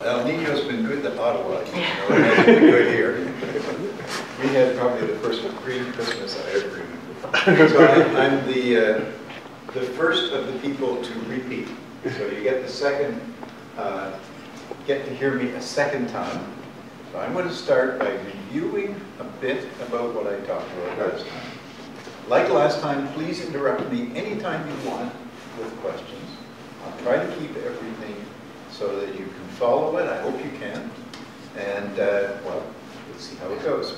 El Nino's been good to Ottawa, you know, it hasn't been good here. We had probably the first green Christmas I ever remember. So I'm I'm the, uh, the first of the people to repeat. So you get the second, uh, get to hear me a second time. So I'm going to start by reviewing a bit about what I talked about last time. Like last time, please interrupt me anytime you want with questions. I'll try to keep everything so that you can follow it. I hope you can. And, uh, well, let's see how it goes.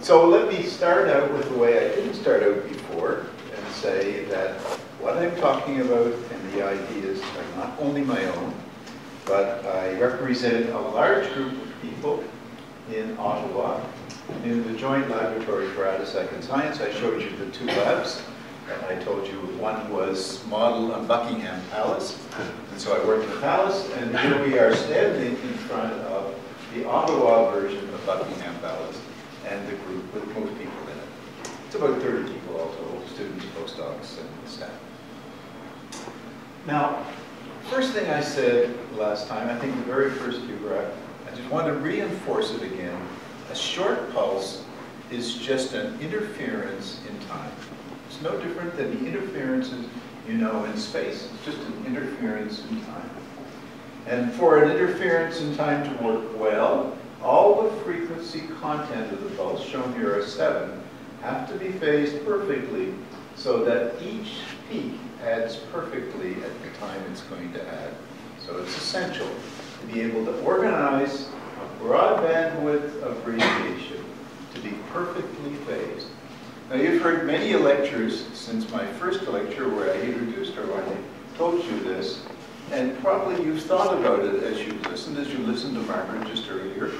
So let me start out with the way I didn't start out before and say that what I'm talking about and the ideas are not only my own, but I represent a large group of people in Ottawa in the Joint Laboratory for Attosecond Science. I showed you the two labs. I told you one was modeled on Buckingham Palace. And so I worked in the palace, and here we are standing in front of the Ottawa version of Buckingham Palace and the group with most people in it. It's about 30 people also, students, postdocs, and staff. Now, first thing I said last time, I think the very first were I just want to reinforce it again. A short pulse is just an interference in time. It's no different than the interferences you know in space. It's just an interference in time. And for an interference in time to work well, all the frequency content of the pulse, shown here are seven, have to be phased perfectly so that each peak adds perfectly at the time it's going to add. So it's essential to be able to organize a broad bandwidth of radiation to be perfectly phased. Now you've heard many lectures since my first lecture where I introduced or I told you this, and probably you've thought about it as you listened, as you listened to Margaret just earlier,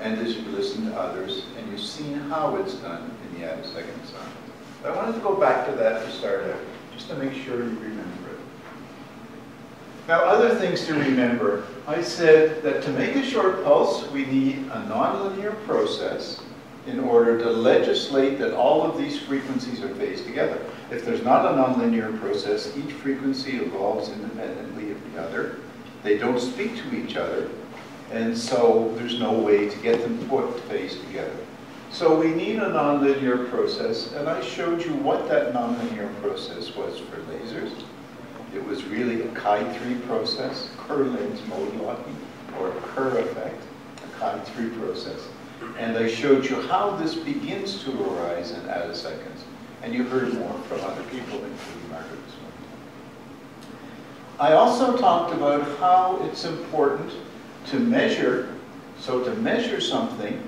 and as you listened to others, and you've seen how it's done in the second science. But I wanted to go back to that to start out, just to make sure you remember it. Now, other things to remember. I said that to make a short pulse, we need a nonlinear process in order to legislate that all of these frequencies are phased together. If there's not a nonlinear process, each frequency evolves independently of the other. They don't speak to each other, and so there's no way to get them put phased together. So we need a nonlinear process, and I showed you what that nonlinear process was for lasers. It was really a Chi-3 process, Kerr-lens mode locking, or Kerr effect, a Chi-3 process. And I showed you how this begins to arise in attoseconds. And you heard more from other people, including Margaret this morning. I also talked about how it's important to measure, so to measure something,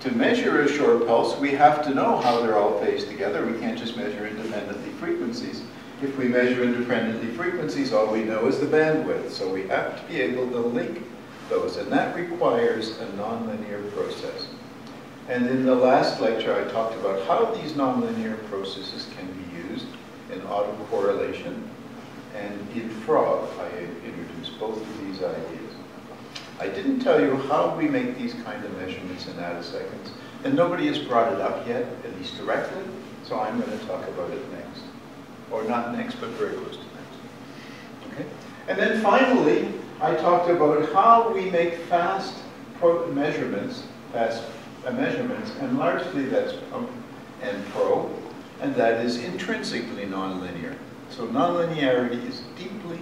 to measure a short pulse, we have to know how they're all phased together. We can't just measure independently frequencies. If we measure independently frequencies, all we know is the bandwidth. So we have to be able to link those, and that requires a nonlinear process. And in the last lecture, I talked about how these nonlinear processes can be used in autocorrelation. And in FROG, I introduced both of these ideas. I didn't tell you how we make these kind of measurements in attoseconds, and nobody has brought it up yet, at least directly, so I'm going to talk about it next. Or not next, but very close to next. Okay? And then finally, I talked about how we make fast measurements, fast measurements, and largely that's pump and probe, and that is intrinsically nonlinear. So nonlinearity is deeply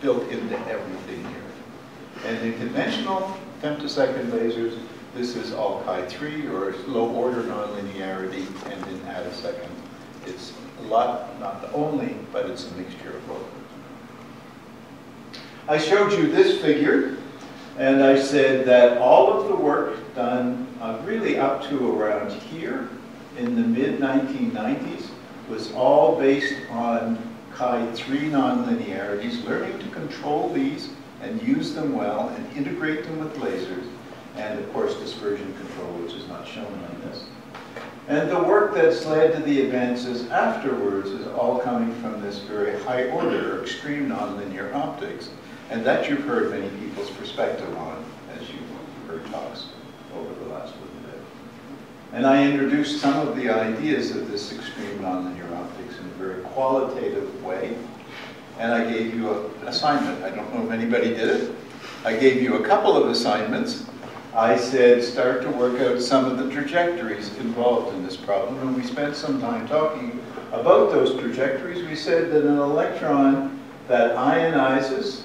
built into everything here. And in conventional femtosecond lasers, this is all Chi-3 or low order nonlinearity, and in attosecond, it's a lot, not the only, but it's a mixture of both. I showed you this figure, and I said that all of the work done uh, really up to around here in the mid-1990s was all based on Chi-3 nonlinearities, learning to control these and use them well and integrate them with lasers, and of course dispersion control, which is not shown on this. And the work that's led to the advances afterwards is all coming from this very high order, extreme nonlinear optics, and that you've heard many people's perspective on as you've heard talks over the last little bit. And I introduced some of the ideas of this extreme nonlinear optics in a very qualitative way. And I gave you an assignment. I don't know if anybody did it, I gave you a couple of assignments. I said, start to work out some of the trajectories involved in this problem, and we spent some time talking about those trajectories. We said that an electron that ionizes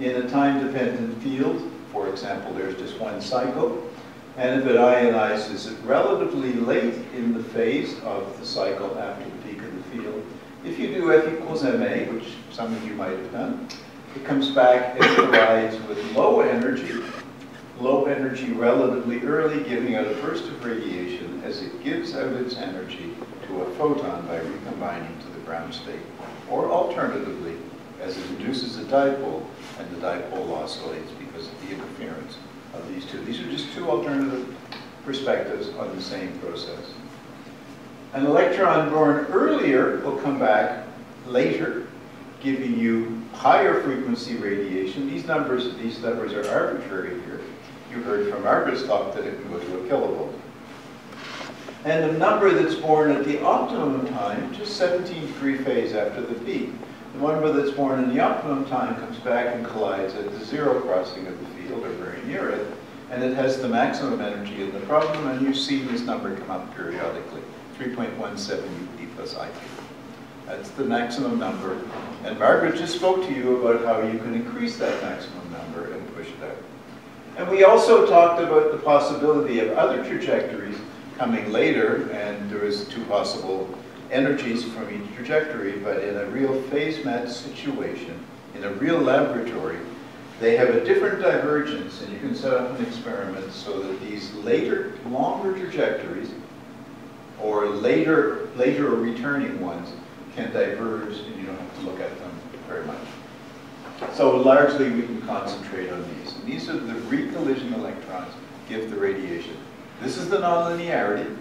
in a time-dependent field, for example, there's just one cycle, and if it ionizes it relatively late in the phase of the cycle after the peak of the field, if you do F equals ma, which some of you might have done, it comes back and collides with low energy, low energy relatively early, giving out a burst of radiation as it gives out its energy to a photon by recombining to the ground state. Or alternatively, as it induces a dipole, and the dipole oscillates because of the interference of these two. These are just two alternative perspectives on the same process. An electron born earlier will come back later, giving you higher frequency radiation. These numbers, these numbers are arbitrary here. You heard from talk that it can go to a kilovolt. And a number that's born at the optimum time, just 17 degree phase after the peak. The number that's born in the optimum time comes back and collides at the zero crossing of the field, or very near it, and it has the maximum energy in the problem, and you see this number come up periodically, 3.17 UP plus IP. That's the maximum number. And Margaret just spoke to you about how you can increase that maximum number and push it out. And we also talked about the possibility of other trajectories coming later, and there is two possible energies from each trajectory, but in a real phase match situation, in a real laboratory, they have a different divergence, and you can set up an experiment so that these later, longer trajectories, or later, later returning ones, can diverge, and you don't have to look at them very much. So largely we can concentrate on these. And these are the recollision electrons give the radiation. This is the nonlinearity.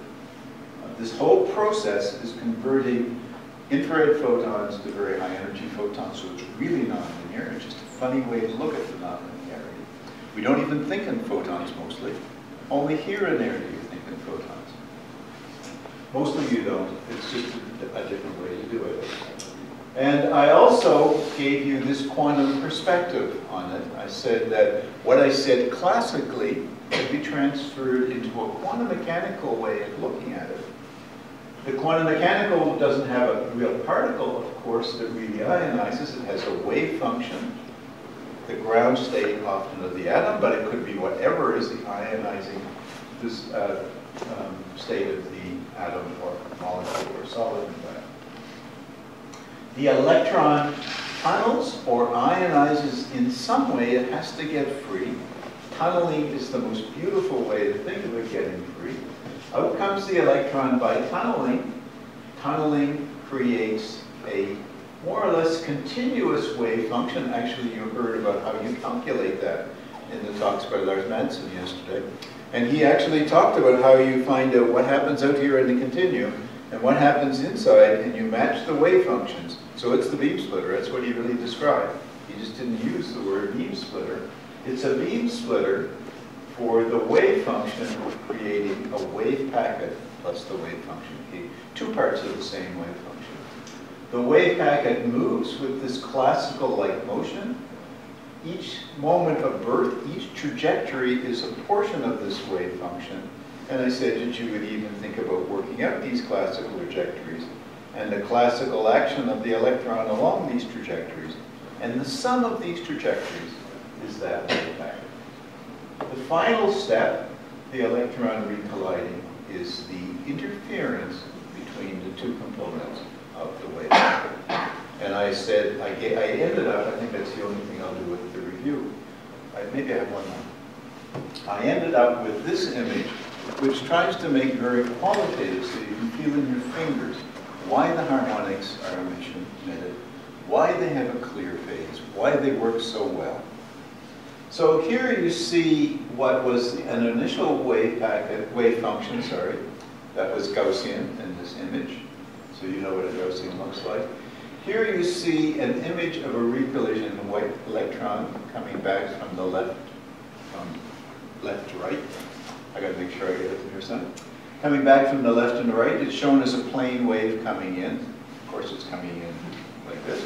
This whole process is converting infrared photons to very high energy photons, so it's really nonlinear. It's just a funny way to look at the nonlinearity. We don't even think in photons mostly. Only here and there do you think in photons. Most of you don't. It's just a, a different way to do it. And I also gave you this quantum perspective on it. I said that what I said classically could be transferred into a quantum mechanical way of looking at it. The quantum mechanical doesn't have a real particle, of course, that really ionizes. It has a wave function, the ground state often of the atom, but it could be whatever is the ionizing this, uh, um, state of the atom or molecule or solid. The electron tunnels or ionizes in some way, it has to get free. Tunneling is the most beautiful way to think of it getting free. Out comes the electron by tunneling. Tunneling creates a more or less continuous wave function. Actually, you heard about how you calculate that in the talks by Lars Madsen yesterday. And he actually talked about how you find out what happens out here in the continuum and what happens inside, and you match the wave functions. So it's the beam splitter. That's what he really described. He just didn't use the word beam splitter. It's a beam splitter for the wave function creating a wave packet plus the wave function. Two parts of the same wave function. The wave packet moves with this classical light motion. Each moment of birth, each trajectory is a portion of this wave function. And I said that you would even think about working out these classical trajectories and the classical action of the electron along these trajectories. And the sum of these trajectories is that wave packet. The final step, the electron recolliding, is the interference between the two components of the wave. And I said, I, I ended up, I think that's the only thing I'll do with the review. I, maybe I have one more. I ended up with this image, which tries to make very qualitative so you can feel in your fingers why the harmonics are emitted, why they have a clear phase, why they work so well. So here you see what was an initial wave packet, wave function, sorry, that was Gaussian in this image. So you know what a Gaussian looks like. Here you see an image of a recollision white electron coming back from the left, from left to right. I gotta make sure I get it from your. Coming back from the left and the right, it's shown as a plane wave coming in. Of course, it's coming in like this.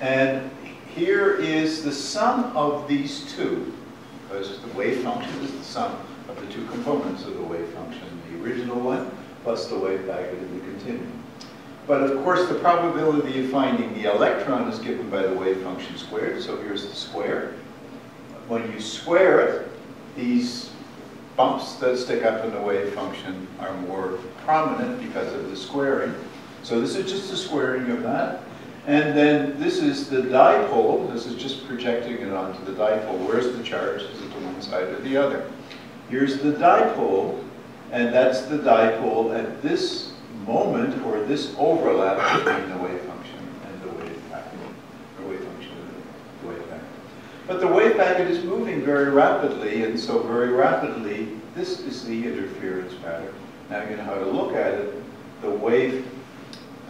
And here is the sum of these two, because the wave function is the sum of the two components of the wave function, the original one plus the wave packet in the continuum. But of course, the probability of finding the electron is given by the wave function squared, so here's the square. When you square it, these bumps that stick up in the wave function are more prominent because of the squaring. So this is just the squaring of that. And then this is the dipole. This is just projecting it onto the dipole. Where's the charge? Is it to one side or the other? Here's the dipole, and that's the dipole at this moment, or this overlap between the wave function and the wave packet, or wave function and the wave packet. But the wave packet is moving very rapidly, and so very rapidly, this is the interference pattern. Now you know how to look at it. The wave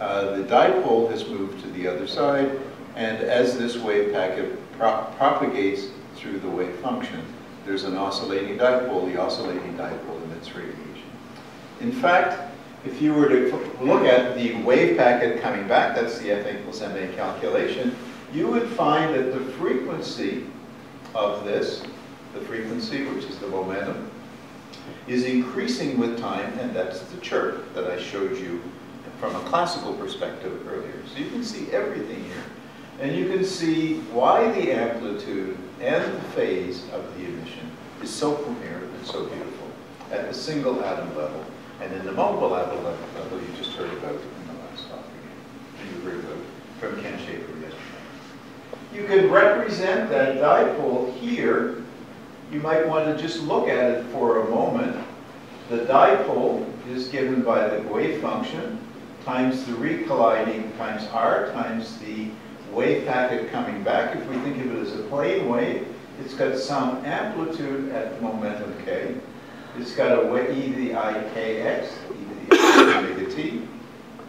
uh, the dipole has moved to the other side, and as this wave packet pro propagates through the wave function, there's an oscillating dipole. The oscillating dipole emits radiation. In fact, if you were to look at the wave packet coming back, that's the F equals ma calculation, you would find that the frequency of this, the frequency, which is the momentum, is increasing with time, and that's the chirp that I showed you from a classical perspective earlier. So you can see everything here. And you can see why the amplitude and the phase of the emission is so coherent and so beautiful at the single atom level. And in the multiple atom level, you just heard about in the last talk you heard about from Ken Schafer yesterday. You can represent that dipole here. You might want to just look at it for a moment. The dipole is given by the wave function times the recolliding times r times the wave packet coming back. If we think of it as a plane wave, it's got some amplitude at momentum k. It's got a e to the i kx, e to the i omega t.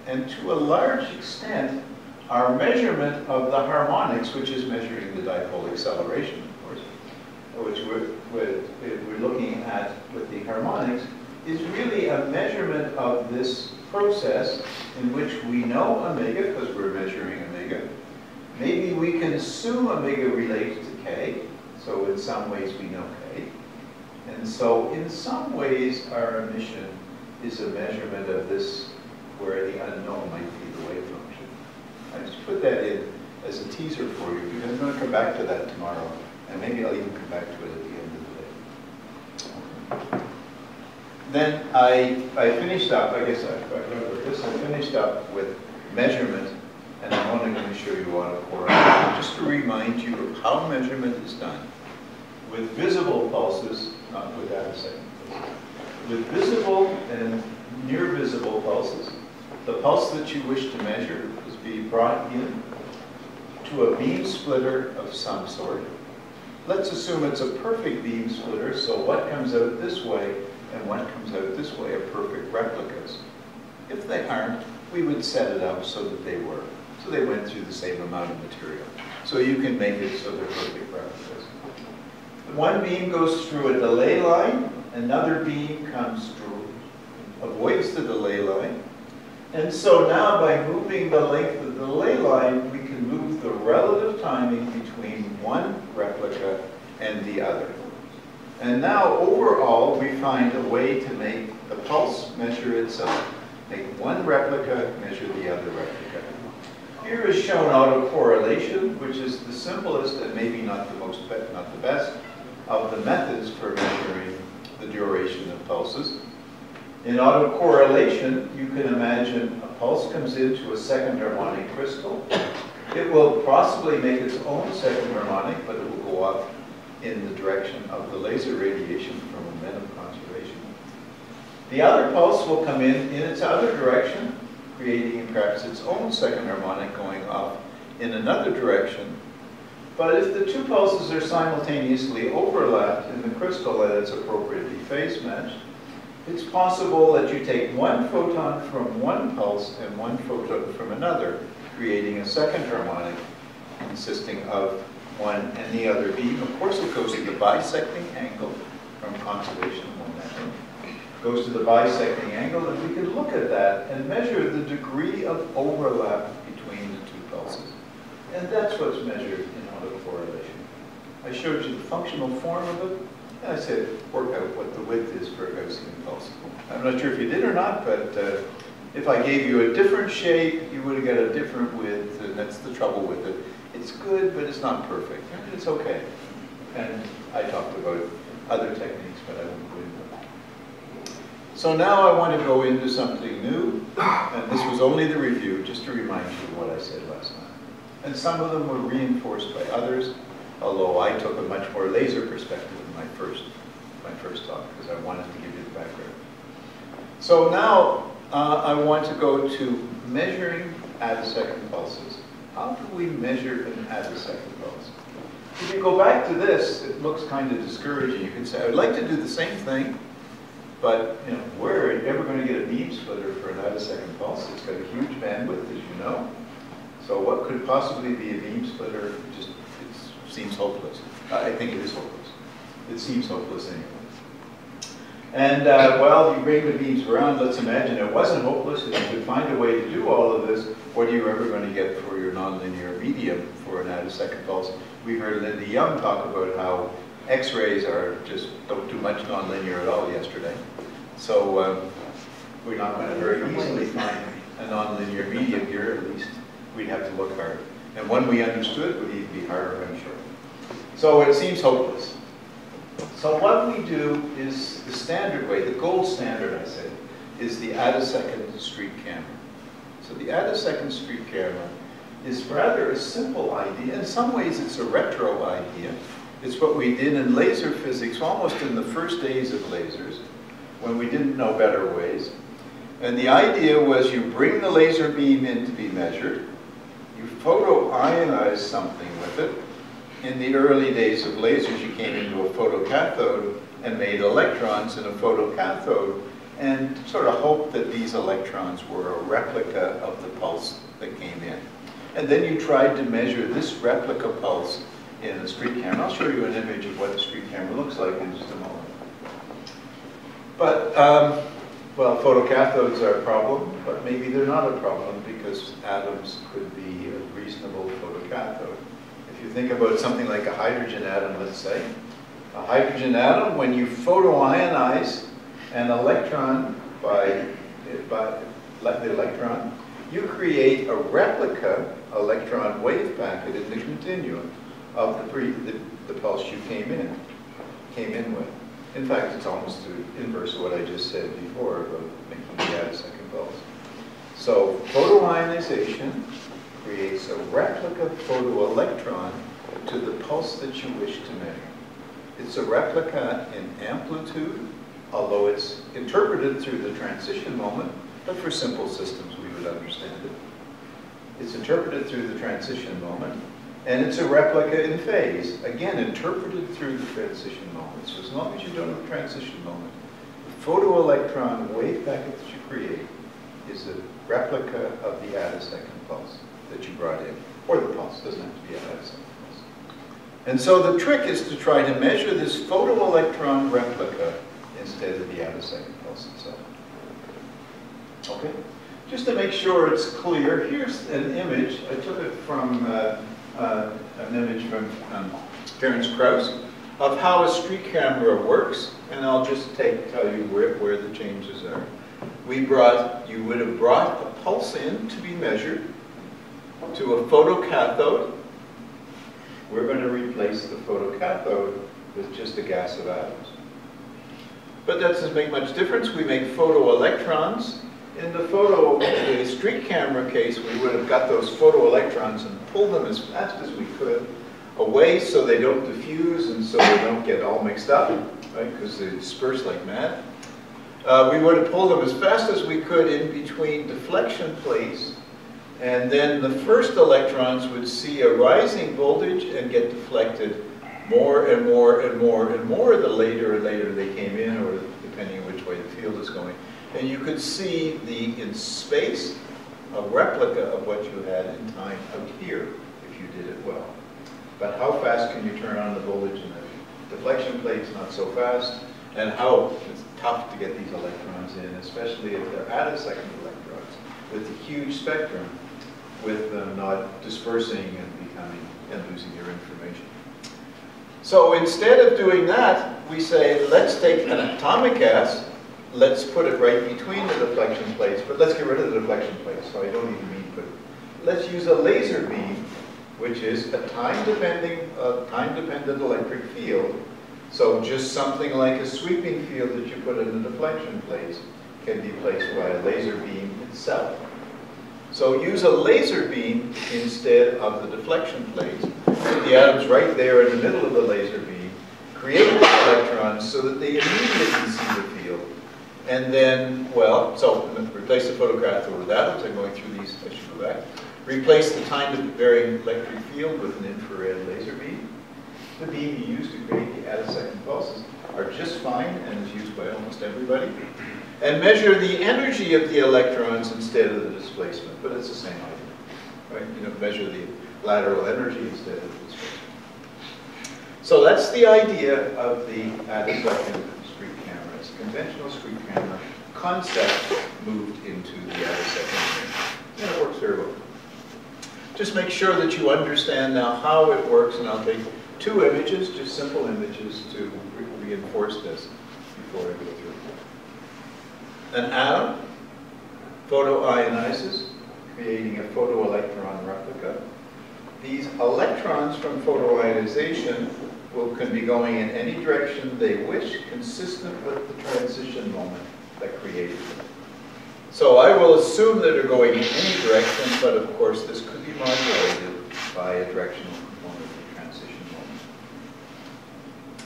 And to a large extent, our measurement of the harmonics, which is measuring the dipole acceleration, of course, which we're, we're, we're looking at with the harmonics, is really a measurement of this process in which we know omega, because we're measuring omega. Maybe we can assume omega relates to k, so in some ways we know k. And so in some ways our emission is a measurement of this where the unknown might be the wave function. I just put that in as a teaser for you because I'm going to come back to that tomorrow and maybe I'll even come back to it at the end of the day. Then I, I finished up, I guess I, I remember this, I finished up with measurement, and I'm only going to show you autocore, just to remind you of how measurement is done. With visible pulses, not with second, with visible and near visible pulses, the pulse that you wish to measure is being brought in to a beam splitter of some sort. Let's assume it's a perfect beam splitter, so what comes out this way and one comes out this way are perfect replicas. If they aren't, we would set it up so that they were. So they went through the same amount of material. So you can make it so they're perfect replicas. One beam goes through a delay line, another beam comes through, avoids the delay line. And so now by moving the length of the delay line, we can move the relative timing between one replica and the other. And now, overall, we find a way to make the pulse measure itself. Make one replica measure the other replica. Here is shown autocorrelation, which is the simplest and maybe not the most, not the best of the methods for measuring the duration of pulses. In autocorrelation, you can imagine a pulse comes into a second harmonic crystal. It will possibly make its own second harmonic, but it will go off in the direction of the laser radiation from momentum conservation. The other pulse will come in in its other direction, creating perhaps its own second harmonic going off in another direction. But if the two pulses are simultaneously overlapped in the crystal at it's appropriately phase matched, it's possible that you take one photon from one pulse and one photon from another, creating a second harmonic consisting of one and the other beam. Of course, it goes to the bisecting angle from conservation of momentum. Goes to the bisecting angle, and we can look at that and measure the degree of overlap between the two pulses. And that's what's measured in autocorrelation. I showed you the functional form of it, and I said, work out what the width is for a Gaussian pulse. I'm not sure if you did or not, but uh, if I gave you a different shape, you would have got a different width, and that's the trouble with it. It's good, but it's not perfect. It's okay. And I talked about other techniques, but I won't go into them. So now I want to go into something new, and this was only the review, just to remind you of what I said last night. And some of them were reinforced by others, although I took a much more laser perspective in my first, my first talk, because I wanted to give you the background. So now uh, I want to go to measuring attosecond pulses. How do we measure an attosecond pulse? If you go back to this, it looks kind of discouraging. You can say, I'd like to do the same thing, but you know, where are you ever going to get a beam splitter for an attosecond pulse? It's got a huge bandwidth, as you know. So what could possibly be a beam splitter? Just it seems hopeless. I think it is hopeless. It seems hopeless anyway. And uh, well, you bring the beams around, let's imagine it wasn't hopeless, if you could find a way to do all of this, what are you ever going to get for your nonlinear medium for an attosecond pulse? We heard Linda Young talk about how X-rays are just don't do much nonlinear at all yesterday. So um, we're not going to very easily find a nonlinear medium here, at least we'd have to look hard. And one we understood would even be harder, I'm sure. So it seems hopeless. So what we do is the standard way, the gold standard, I say, is the attosecond streak camera. So the attosecond streak camera is rather a simple idea. In some ways, it's a retro idea. It's what we did in laser physics almost in the first days of lasers, when we didn't know better ways. And the idea was you bring the laser beam in to be measured, you photoionize something with it, in the early days of lasers, you came into a photocathode and made electrons in a photocathode and sort of hoped that these electrons were a replica of the pulse that came in. And then you tried to measure this replica pulse in a streak camera. I'll show you an image of what the streak camera looks like in just a moment. But, um, well, photocathodes are a problem, but maybe they're not a problem because atoms could be a reasonable photocathode think about something like a hydrogen atom, let's say, a hydrogen atom, when you photoionize an electron by, by the electron, you create a replica electron wave packet in the continuum of the, pre, the, the pulse you came in, came in with. In fact, it's almost the inverse of what I just said before about making the second pulse. So photoionization creates a replica photoelectron to the pulse that you wish to measure. It's a replica in amplitude, although it's interpreted through the transition moment, but for simple systems we would understand it. It's interpreted through the transition moment, and it's a replica in phase, again interpreted through the transition moment. So as long as you don't have a transition moment, the photoelectron wave packet that you create is a replica of the attosecond pulse that you brought in, or the pulse, doesn't have to be a attosecond pulse. And so the trick is to try to measure this photoelectron replica instead of the attosecond pulse itself. Okay? Just to make sure it's clear, here's an image. I took it from uh, uh, an image from um, Ferenc Krausz of how a streak camera works, and I'll just take, tell you where, where the changes are. We brought, you would have brought a pulse in to be measured, to a photocathode. We're going to replace the photocathode with just a gas of atoms. But that doesn't make much difference. We make photoelectrons. In the photo, the streak camera case, we would have got those photoelectrons and pulled them as fast as we could away so they don't diffuse and so they don't get all mixed up, right, because they disperse like mad. Uh, we would have pulled them as fast as we could in between deflection plates and then the first electrons would see a rising voltage and get deflected more and more and more and more the later and later they came in, or depending on which way the field is going. And you could see the, in space, a replica of what you had in time out here, if you did it well. But how fast can you turn on the voltage in the deflection plates? Not so fast. And how it's tough to get these electrons in, especially if they're attosecond electrons with a huge spectrum with them not dispersing and becoming and losing your information. So instead of doing that, we say, let's take an atomic gas, let's put it right between the deflection plates, but let's get rid of the deflection plates, so I don't even mean put, it. let's use a laser beam, which is a time-dependent uh, time-dependent electric field. So just something like a sweeping field that you put in the deflection plates can be placed by a laser beam itself. So use a laser beam instead of the deflection plates. Put the atoms right there in the middle of the laser beam. Create electrons so that they immediately see the field. And then, well, so replace the photocathode with atoms. I'm going through these. I should go back. Replace the time varying electric field with an infrared laser beam. The beam you use to create the attosecond pulses are just fine and is used by almost everybody and measure the energy of the electrons instead of the displacement, but it's the same idea, right? You know, measure the lateral energy instead of the displacement. So that's the idea of the attosecond streak camera. It's a conventional streak camera concept moved into the attosecond camera, and it works very well. Just make sure that you understand now how it works, and I'll take two images, just simple images, to re reinforce this before I go through. An atom photoionizes, creating a photoelectron replica. These electrons from photoionization will, can be going in any direction they wish, consistent with the transition moment that created them. So I will assume that they're going in any direction, but of course this could be modulated by a directional component of the transition moment.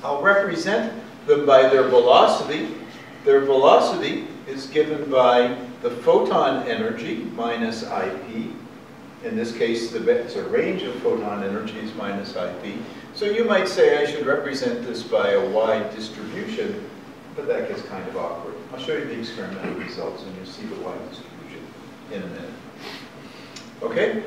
I'll represent them by their velocity. Their velocity is given by the photon energy minus IP. In this case, the, it's a range of photon energies minus IP. So you might say I should represent this by a wide distribution, but that gets kind of awkward. I'll show you the experimental results and you'll see the wide distribution in a minute. Okay?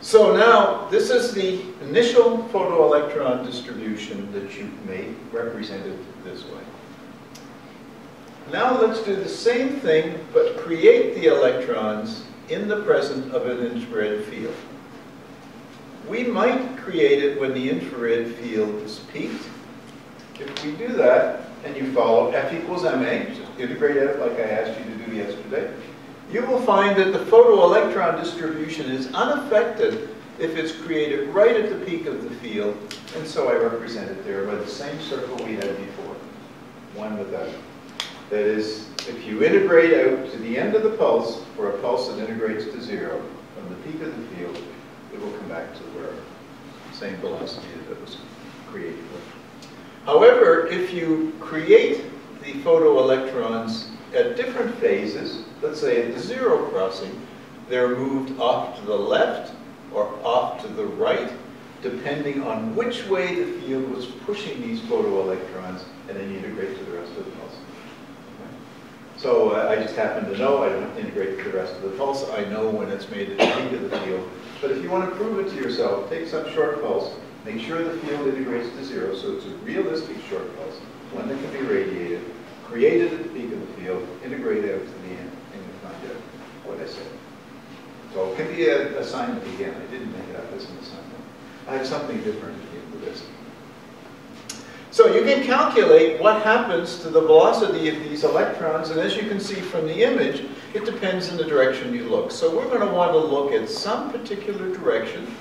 So now, this is the initial photoelectron distribution that you've made, represented this way. Now let's do the same thing, but create the electrons in the presence of an infrared field. We might create it when the infrared field is peaked. If we do that, and you follow F equals ma, just integrate it like I asked you to do yesterday, you will find that the photoelectron distribution is unaffected if it's created right at the peak of the field, and so I represent it there by the same circle we had before, one without. That is, if you integrate out to the end of the pulse, for a pulse that integrates to zero, from the peak of the field, it will come back to where same velocity that it was created with. However, if you create the photoelectrons at different phases, let's say at the zero crossing, they're moved off to the left or off to the right, depending on which way the field was pushing these photoelectrons, and then you integrate to the rest of the pulse. So I just happen to know, I don't integrate the rest of the pulse, I know when it's made the it into the field. But if you want to prove it to yourself, take some short pulse, make sure the field integrates to zero, so it's a realistic short pulse, one that can be radiated, created at the peak of the field, integrate out to the end, and you find out what I said. So it can be an assignment again, I didn't make it up as an assignment. I have something different in this. So you can calculate what happens to the velocity of these electrons, and as you can see from the image, it depends in the direction you look. So we're going to want to look at some particular direction,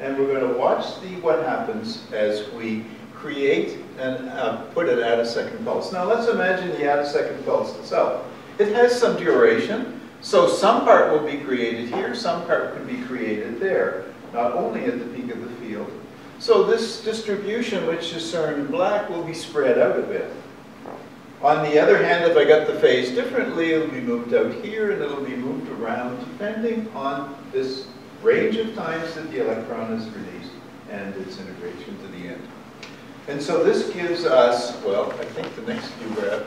and we're going to watch the what happens as we create and uh, put it attosecond pulse. Now let's imagine the attosecond pulse itself. It has some duration, so some part will be created here, some part can be created there, not only at the peak of the field, so this distribution, which is shown in black, will be spread out a bit. On the other hand, if I got the phase differently, it'll be moved out here and it'll be moved around depending on this range of times that the electron is released and its integration to the end. And so this gives us, well, I think the next view graph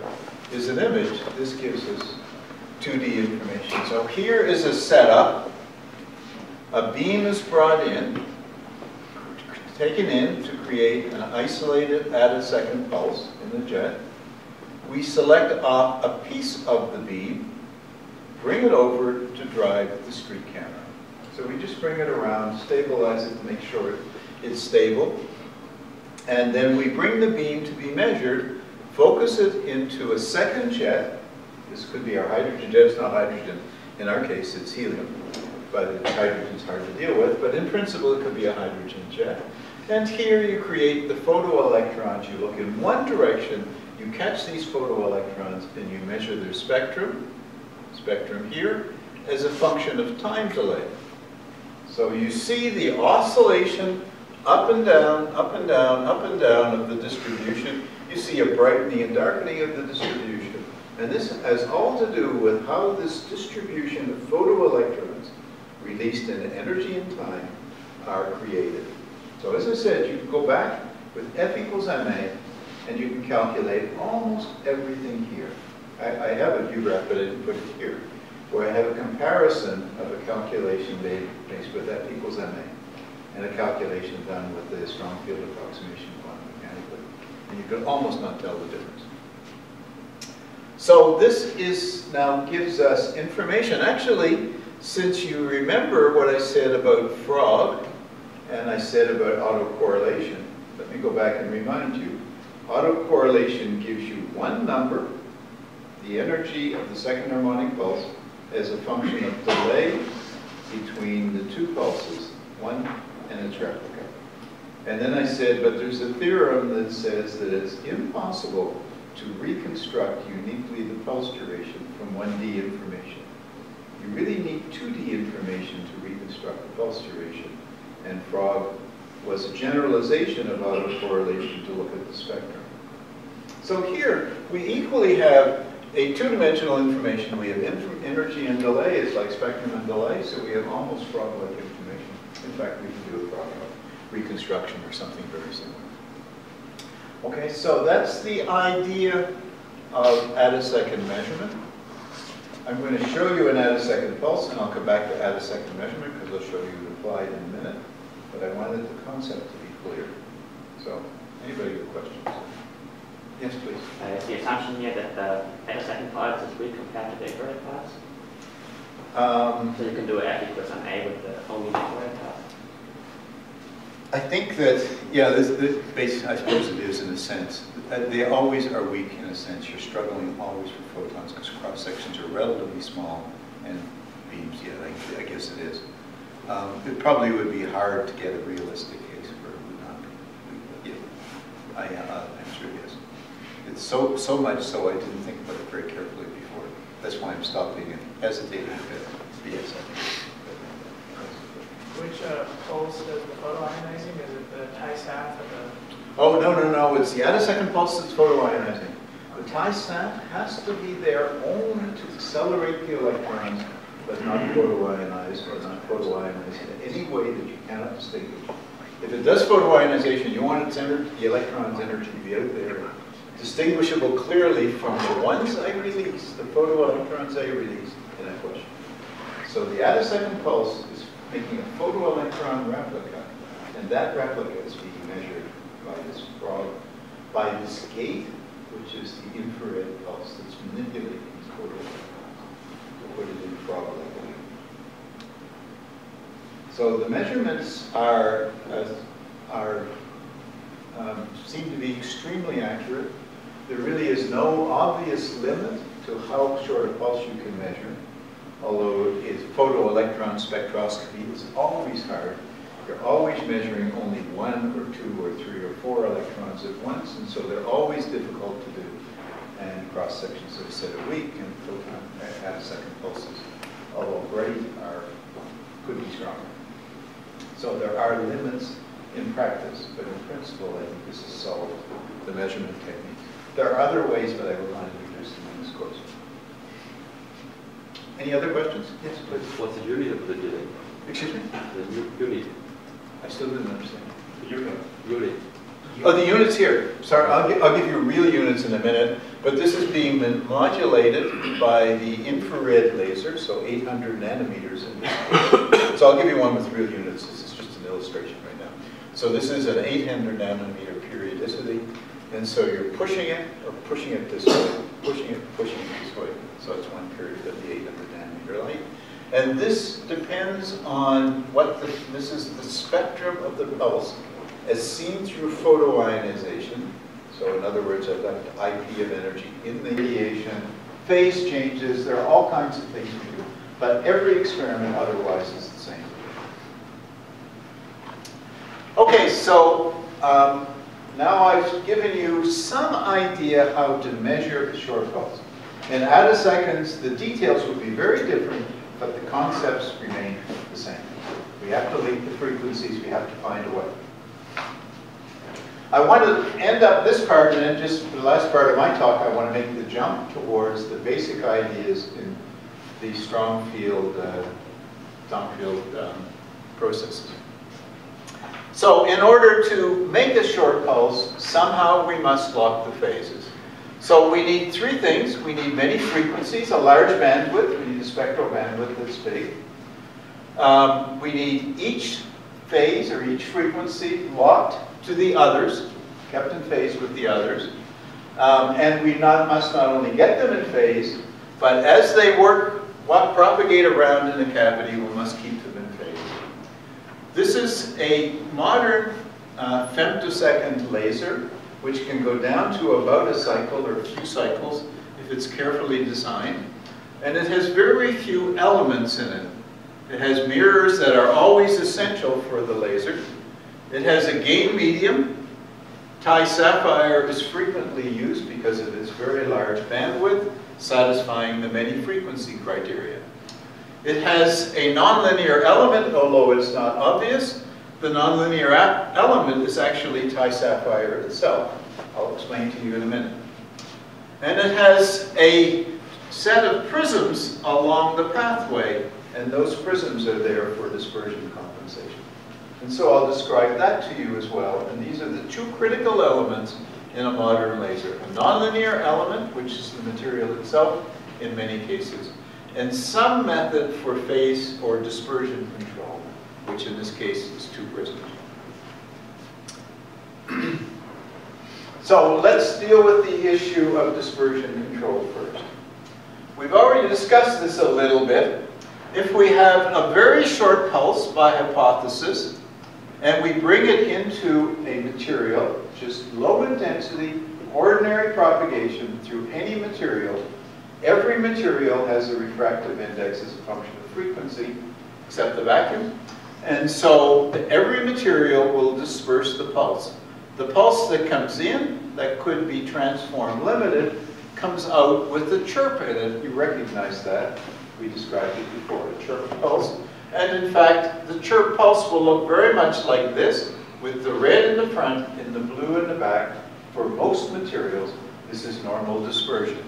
is an image. This gives us 2D information. So here is a setup. A beam is brought in taken in to create an isolated second pulse in the jet. We select off a piece of the beam, bring it over to drive the streak camera. So we just bring it around, stabilize it to make sure it's stable. And then we bring the beam to be measured, focus it into a second jet. This could be our hydrogen jet, it's not hydrogen. In our case, it's helium, but hydrogen's hard to deal with. But in principle, it could be a hydrogen jet. And here you create the photoelectrons. You look in one direction, you catch these photoelectrons, and you measure their spectrum, spectrum here, as a function of time delay. So you see the oscillation up and down, up and down, up and down of the distribution. You see a brightening and darkening of the distribution. And this has all to do with how this distribution of photoelectrons released in energy and time are created. So as I said, you can go back with F equals ma, and you can calculate almost everything here. I, I have a graph, but I didn't put it here, where I have a comparison of a calculation made based with F equals ma and a calculation done with the strong field approximation quantum mechanically. And you can almost not tell the difference. So this is now gives us information. Actually, since you remember what I said about FROG, and I said about autocorrelation, let me go back and remind you. Autocorrelation gives you one number, the energy of the second harmonic pulse, as a function of delay between the two pulses, one and its replica. And then I said, but there's a theorem that says that it's impossible to reconstruct uniquely the pulse duration from 1D information. You really need 2D information to reconstruct the pulse duration. And FROG was a generalization of autocorrelation to look at the spectrum. So here, we equally have a two-dimensional information. We have energy and delay. It's like spectrum and delay, so we have almost FROG-like information. In fact, we can do a FROG reconstruction or something very similar. Okay, so that's the idea of attosecond measurement. I'm going to show you an attosecond pulse, and I'll come back to attosecond measurement because I'll show you it applied in a minute. But I wanted the concept to be clear. So, anybody with questions? Yes, please. Uh, is the assumption here that the second pulse is weak compared to the infrared pulse? Um, So you can do F equals ma with the only infrared pulse? I think that, yeah, this, this base, I suppose it is in a sense. Uh, They always are weak in a sense. You're struggling always for photons because cross sections are relatively small and beams, yeah, I, I guess it is. Um, it probably would be hard to get a realistic case where it would not be. Yeah, I, uh, I'm sure yes. It's so, so much so I didn't think about it very carefully before. That's why I'm stopping and hesitating a bit. Yes, Which uh, pulse does the photoionizing? Is it the TISAF or the? Oh, no, no, no, it's the attosecond pulse that's photoionizing. The TISAF has to be there only to accelerate the electrons, but not photoionized or not photoionized in any way that you cannot distinguish. If it does photoionization, you want its energy, the electron's energy to be out there, distinguishable clearly from the ones I release, the photoelectrons I release in that question. So the attosecond pulse is making a photoelectron replica, and that replica is being measured by this by this gate, which is the infrared pulse that's manipulating these photoelectrons to put it in FROG level. So the measurements are, uh, are um, seem to be extremely accurate. There really is no obvious limit to how short a pulse you can measure although photoelectron spectroscopy is always hard. You're always measuring only one or two or three or four electrons at once, and so they're always difficult to do. And cross sections, of said, are weak, and photon uh, second pulses, although great, are could be stronger. So there are limits in practice, but in principle, I think this has solved the measurement technique. There are other ways, but I will not introduce them in this course. Any other questions? Yes, please. What's the unit of the delay? Excuse me? The unit. I still didn't understand. The unit. Unit. Oh, the units here. Sorry, I'll give, I'll give you real units in a minute, but this is being modulated by the infrared laser, so 800 nanometers in this. So I'll give you one with real units. This is just an illustration right now. So this is an 800 nanometer periodicity, and so you're pushing it, or pushing it this way, pushing it, pushing it this way. So it's one period of the 800 nanometer light. And this depends on what the, this is the spectrum of the pulse as seen through photoionization. So in other words, I've got IP of energy in the radiation, phase changes, there are all kinds of things we do. But every experiment otherwise is the same. Okay, so um, now I've given you some idea how to measure the short pulse. In attoseconds, the details will be very different, but the concepts remain the same. We have to link the frequencies, we have to find a way. I want to end up this part, and then just for the last part of my talk, I want to make the jump towards the basic ideas in the strong field, uh, strong field um, processes. So in order to make a short pulse, somehow we must lock the phases. So we need three things. We need many frequencies, a large bandwidth. We need a spectral bandwidth that's big. Um, we need each phase or each frequency locked to the others, kept in phase with the others. Um, and we not, must not only get them in phase, but as they work, propagate around in the cavity, we must keep them in phase. This is a modern uh, femtosecond laser, which can go down to about a cycle or a few cycles if it's carefully designed. And it has very few elements in it. It has mirrors that are always essential for the laser. It has a gain medium. Ti sapphire is frequently used because of its very large bandwidth, satisfying the many frequency criteria. It has a nonlinear element, although it's not obvious. The nonlinear element is actually Ti sapphire itself. I'll explain to you in a minute. And it has a set of prisms along the pathway, and those prisms are there for dispersion compensation. And so I'll describe that to you as well. And these are the two critical elements in a modern laser. A nonlinear element, which is the material itself in many cases, and some method for phase or dispersion control, which in this case is two prisms. so let's deal with the issue of dispersion control first. We've already discussed this a little bit. If we have a very short pulse by hypothesis, and we bring it into a material, just low intensity, ordinary propagation through any material, every material has a refractive index as a function of frequency, except the vacuum. And so every material will disperse the pulse. The pulse that comes in, that could be transform limited, comes out with a chirp in it. You recognize that. We described it before, a chirp pulse. And in fact, the chirp pulse will look very much like this, with the red in the front and the blue in the back. For most materials, this is normal dispersion.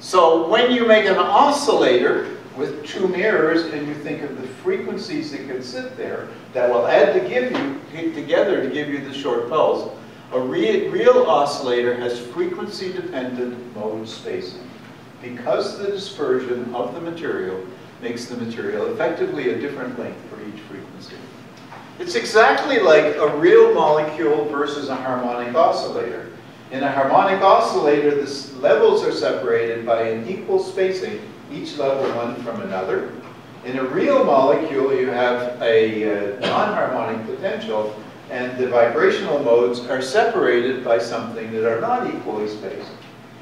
So when you make an oscillator with two mirrors and you think of the frequencies that can sit there that will add to give you together to give you the short pulse, a re real oscillator has frequency-dependent mode spacing. Because the dispersion of the material makes the material effectively a different length for each frequency. It's exactly like a real molecule versus a harmonic oscillator. In a harmonic oscillator, the levels are separated by an equal spacing, each level one from another. In a real molecule, you have a uh, non-harmonic potential, and the vibrational modes are separated by something that are not equally spaced.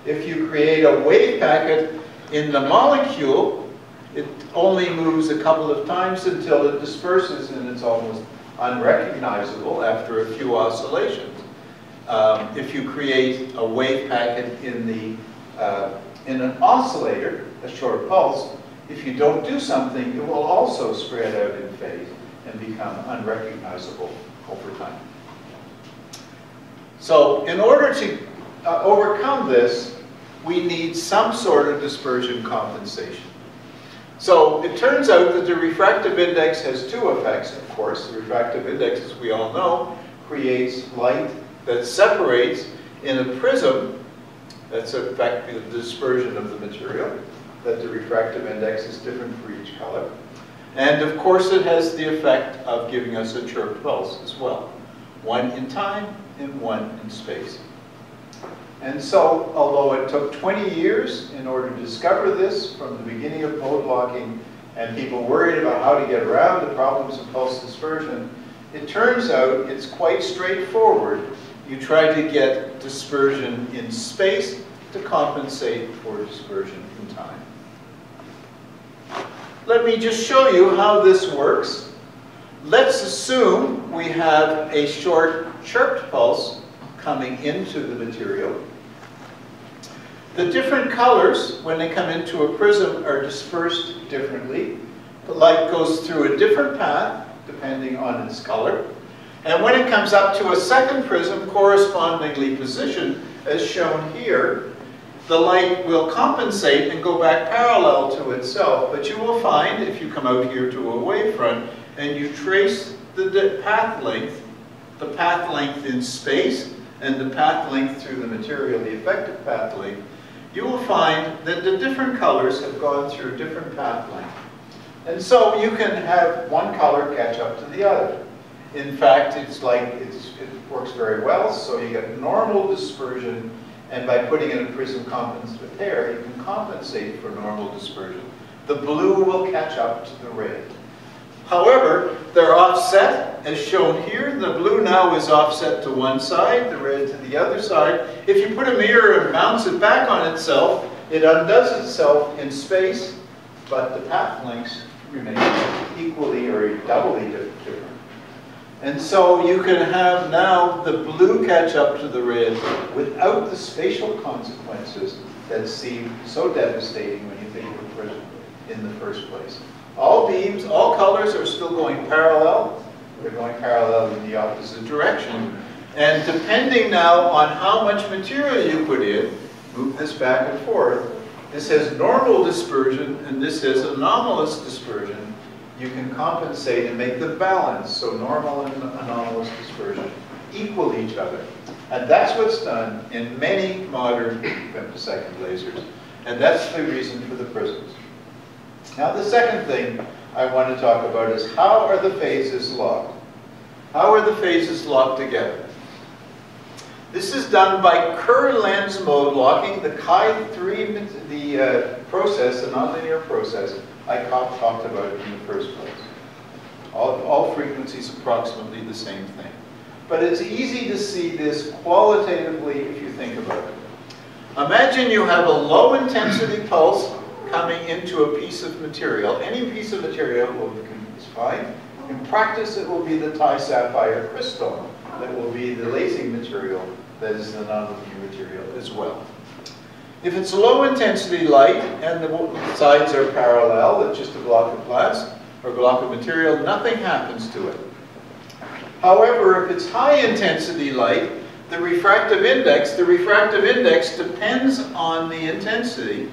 If you create a wave packet in the molecule, it only moves a couple of times until it disperses and it's almost unrecognizable after a few oscillations. Um, if you create a wave packet in, the, uh, in an oscillator, a short pulse, if you don't do something, it will also spread out in phase and become unrecognizable over time. So in order to uh, overcome this, we need some sort of dispersion compensation. So it turns out that the refractive index has two effects, of course. The refractive index, as we all know, creates light that separates in a prism, that's in fact the dispersion of the material, that the refractive index is different for each color. And of course it has the effect of giving us a chirp pulse as well. One in time and one in space. And so, although it took 20 years in order to discover this from the beginning of mode locking and people worried about how to get around the problems of pulse dispersion, it turns out it's quite straightforward. You try to get dispersion in space to compensate for dispersion in time. Let me just show you how this works. Let's assume we have a short chirped pulse coming into the material. The different colors, when they come into a prism, are dispersed differently. The light goes through a different path, depending on its color. And when it comes up to a second prism, correspondingly positioned, as shown here, the light will compensate and go back parallel to itself. But you will find, if you come out here to a wavefront, and you trace the path length, the path length in space, and the path length through the material, the effective path length, you will find that the different colors have gone through different path length. And so you can have one color catch up to the other. In fact, it's like, it's, it works very well, so you get normal dispersion, and by putting in a prism compensate there, you can compensate for normal dispersion. The blue will catch up to the red. However, they're offset, as shown here. The blue now is offset to one side, the red to the other side. If you put a mirror and bounce it back on itself, it undoes itself in space, but the path lengths remain equally or doubly different. And so you can have now the blue catch up to the red without the spatial consequences that seem so devastating when you think of prism in the first place. All beams, all colors are still going parallel. They're going parallel in the opposite direction. And depending now on how much material you put in, move this back and forth, this has normal dispersion and this has anomalous dispersion. You can compensate and make the balance, so normal and anomalous dispersion equal each other. And that's what's done in many modern femtosecond lasers. And that's the reason for the prisms. Now the second thing I want to talk about is how are the phases locked? How are the phases locked together? This is done by Kerr lens mode locking, the Chi3 the uh, process, the nonlinear process I talked about in the first place. All, all frequencies approximately the same thing. But it's easy to see this qualitatively if you think about it. Imagine you have a low intensity pulse coming into a piece of material. Any piece of material will be is fine. In practice, it will be the Ti sapphire crystal that will be the lasing material that is the nonlinear material as well. If it's low intensity light and the sides are parallel, it's just a block of glass or a block of material, nothing happens to it. However, if it's high intensity light, the refractive index, the refractive index depends on the intensity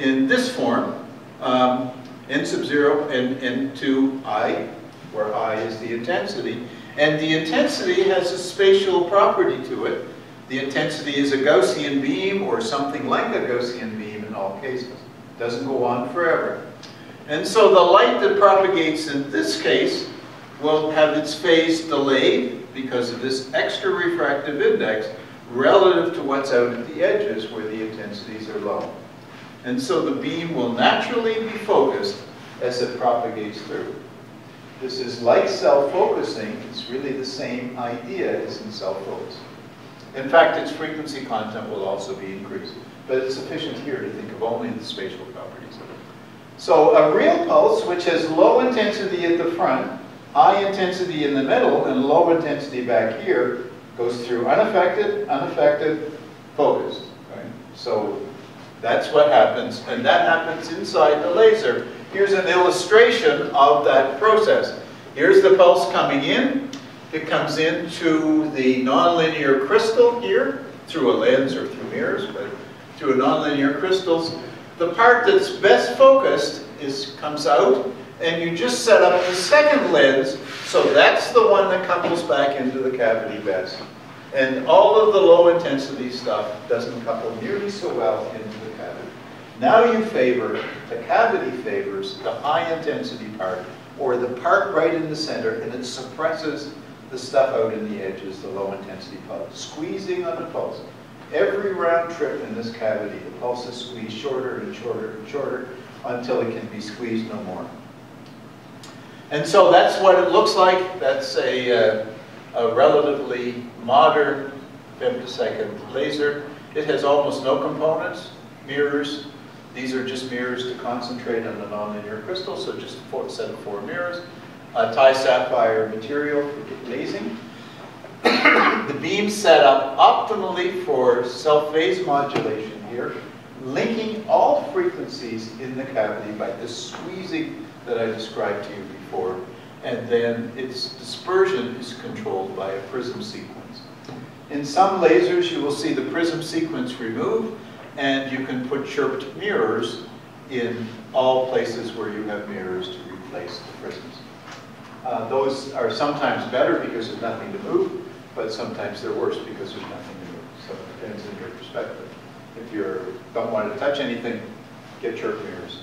in this form, um, n sub 0 and n2 i, where i is the intensity. And the intensity has a spatial property to it. The intensity is a Gaussian beam or something like a Gaussian beam in all cases. Doesn't go on forever. And so the light that propagates in this case will have its phase delayed because of this extra refractive index relative to what's out at the edges where the intensities are low. And so the beam will naturally be focused as it propagates through. This is like self-focusing. It's really the same idea as in self-focus. In fact, its frequency content will also be increased. But it's sufficient here to think of only the spatial properties. So a real pulse, which has low intensity at the front, high intensity in the middle, and low intensity back here, goes through unaffected, unaffected, focused. Right? So that's what happens, and that happens inside the laser. Here's an illustration of that process. Here's the pulse coming in. It comes into the nonlinear crystal here, through a lens or through mirrors, but through a nonlinear crystals. The part that's best focused is comes out, and you just set up the second lens, so that's the one that couples back into the cavity best. And all of the low intensity stuff doesn't couple nearly so well into. Now you favor, the cavity favors the high intensity part, or the part right in the center, and it suppresses the stuff out in the edges, the low intensity pulse. Squeezing on the pulse. Every round trip in this cavity, the pulse is squeezed shorter and shorter and shorter until it can be squeezed no more. And so that's what it looks like. That's a, uh, a relatively modern femtosecond laser. It has almost no components, mirrors. These are just mirrors to concentrate on the nonlinear crystal, so just a set of four mirrors. Uh, a Ti sapphire material for lasing. The beam set up optimally for self-phase modulation here, linking all frequencies in the cavity by this squeezing that I described to you before. And then its dispersion is controlled by a prism sequence. In some lasers, you will see the prism sequence removed, and you can put chirped mirrors in all places where you have mirrors to replace the prisms. Uh, those are sometimes better because there's nothing to move, but sometimes they're worse because there's nothing to move. So it depends on your perspective. If you don't want to touch anything, get chirp mirrors.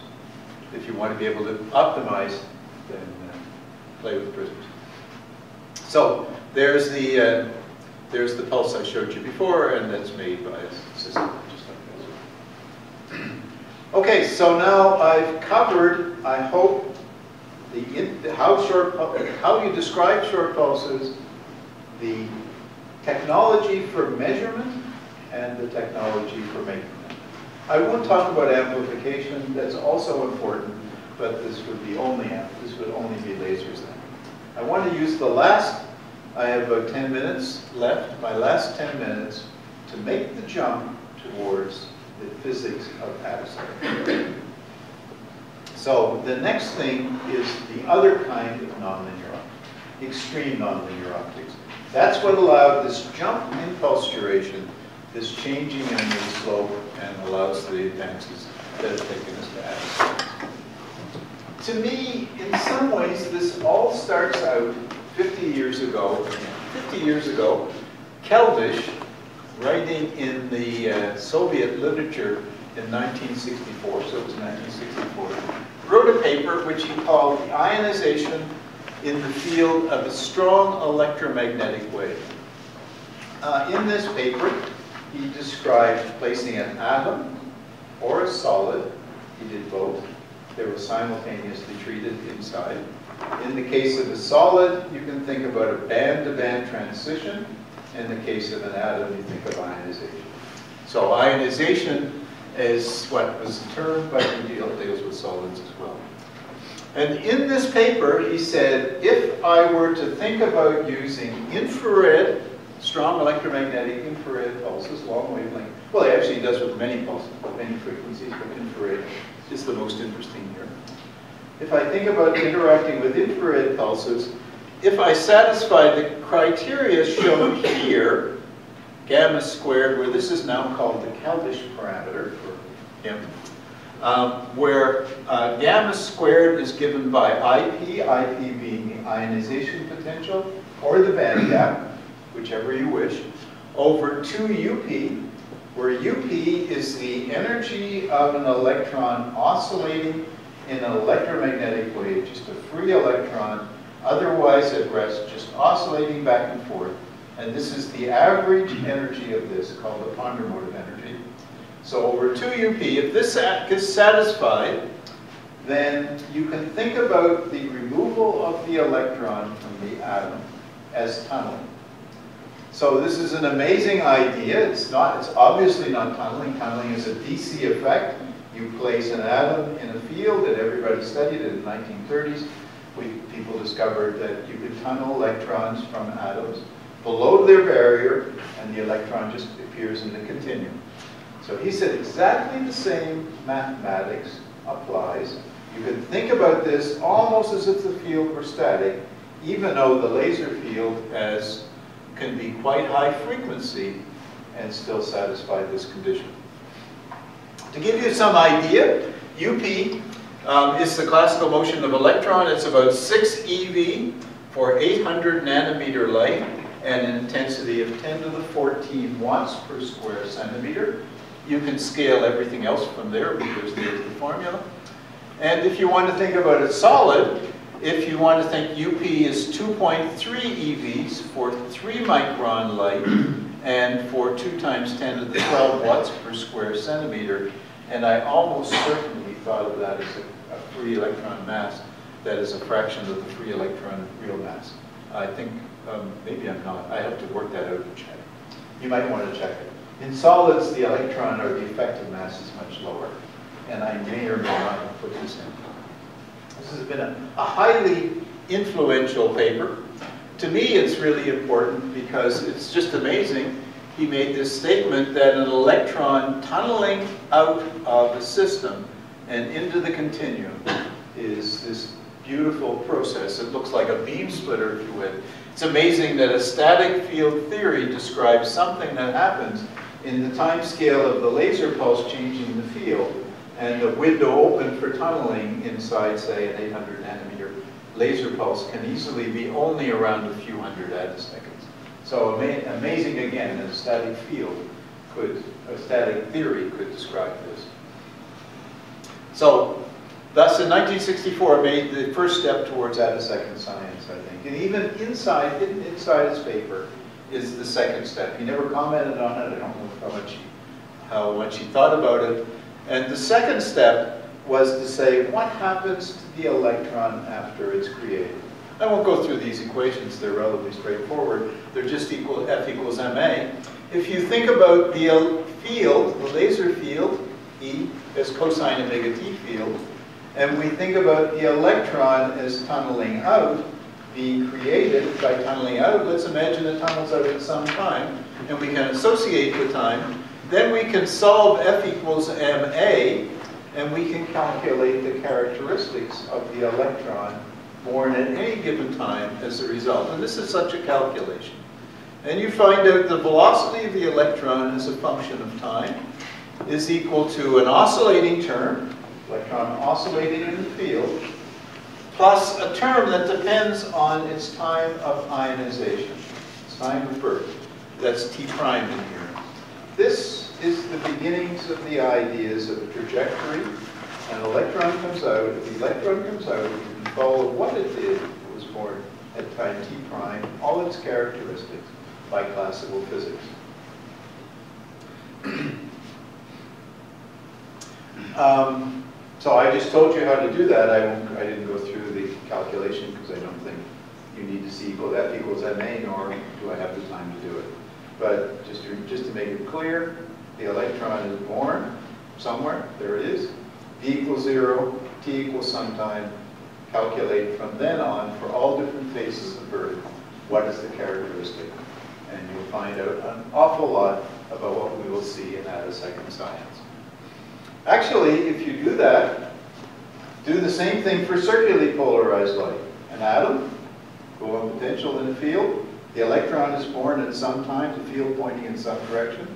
If you want to be able to optimize, then uh, play with prisms. So there's the uh, there's the pulse I showed you before, and that's made by a system. Okay, so now I've covered, I hope, the, in- how short, how you describe short pulses, the technology for measurement, and the technology for making them. I won't talk about amplification, that's also important, but this would be only, this would only be lasers then. I want to use the last, I have about 10 minutes left, my last 10 minutes, to make the jump towards the physics of adversary. So the next thing is the other kind of nonlinear optics, extreme nonlinear optics. That's what allowed this jump in pulse duration, this changing in the slope, and allows the advances that have taken us to adversary. To me, in some ways, this all starts out 50 years ago. 50 years ago, Keldysh, writing in the uh, Soviet literature in 1964, so it was 1964, wrote a paper which he called ionization in the field of a strong electromagnetic wave. Uh, in this paper, he described placing an atom or a solid, he did both, they were simultaneously treated inside. In the case of a solid, you can think about a band-to-band transition. In the case of an atom, you think of ionization. So ionization is what was termed, by deal- deals with solids as well. And in this paper, he said, if I were to think about using infrared, strong electromagnetic infrared pulses, long wavelength, well, he actually does with many pulses, many frequencies, but infrared is the most interesting here. If I think about interacting with infrared pulses, if I satisfy the criteria shown here, gamma squared, where this is now called the Keldysh parameter for him, um, where uh, gamma squared is given by IP, IP being the ionization potential, or the band gap, whichever you wish, over 2UP, where UP is the energy of an electron oscillating in an electromagnetic wave, just a free electron, otherwise at rest, just oscillating back and forth. And this is the average energy of this, called the ponderomotive energy. So over 2UP, if this is satisfied, then you can think about the removal of the electron from the atom as tunneling. So this is an amazing idea. It's not, it's obviously not tunneling. Tunneling is a DC effect. You place an atom in a field that everybody studied it in the 1930s. People discovered that you could tunnel electrons from atoms below their barrier, and the electron just appears in the continuum. So he said exactly the same mathematics applies. You can think about this almost as if the field were static, even though the laser field has, can be quite high frequency and still satisfy this condition. To give you some idea, UP um, is the classical motion of electron. It's about 6 eV for 800 nanometer light and an intensity of 10 to the 14 watts per square centimeter. You can scale everything else from there because there's the formula. And if you want to think about it solid, if you want to think UP is 2.3 EVs for 3 micron light and for 2 times 10 to the 12 watts per square centimeter, And I almost certainly thought of that as a, a free electron mass that is a fraction of the free electron real mass. I think, um, maybe I'm not, I have to work that out and check. You might want to check it. In solids, the electron or the effective mass is much lower, and I may or may not have put this in. This has been a, a highly influential paper. To me, it's really important because it's just amazing. He made this statement that an electron tunneling out of the system and into the continuum is this beautiful process. It looks like a beam splitter, if you would. It's amazing that a static field theory describes something that happens in the time scale of the laser pulse changing the field and the window open for tunneling inside, say, an 800 nanometer laser pulse can easily be only around a few hundred attoseconds. So ama amazing again, that a static field could, a static theory could describe this. So, thus in 1964 made the first step towards attosecond science, I think. And even inside, hidden inside his paper, is the second step. He never commented on it. I don't know how much he, how much he thought about it. And the second step was to say, what happens to the electron after it's created? I won't go through these equations. They're relatively straightforward. They're just equal F equals ma. If you think about the field, the laser field, E as cosine omega t field, and we think about the electron as tunneling out, being created by tunneling out. Let's imagine it tunnels out at some time, and we can associate the time. Then we can solve F equals ma, and we can calculate the characteristics of the electron born at any given time as a result. And this is such a calculation. And you find out the velocity of the electron as a function of time is equal to an oscillating term, electron oscillating in the field, plus a term that depends on its time of ionization, its time of birth. That's T prime in here. This is the beginnings of the ideas of a trajectory. An electron comes out. If the electron comes out, you can follow what it did. It was born at time T prime, all its characteristics by classical physics. um, so I just told you how to do that. I, I didn't go through the calculation because I don't think you need to see equal F equals ma, nor do I have the time to do it. But just to, just to make it clear, the electron is born somewhere. There it is. V equals zero, T equals some time. Calculate from then on for all different phases of birth, what is the characteristic? And you'll find out an awful lot about what we will see in attosecond science. Actually, if you do that, do the same thing for circularly polarized light. An atom, Coulomb potential in a field, the electron is born at some time, the field pointing in some direction.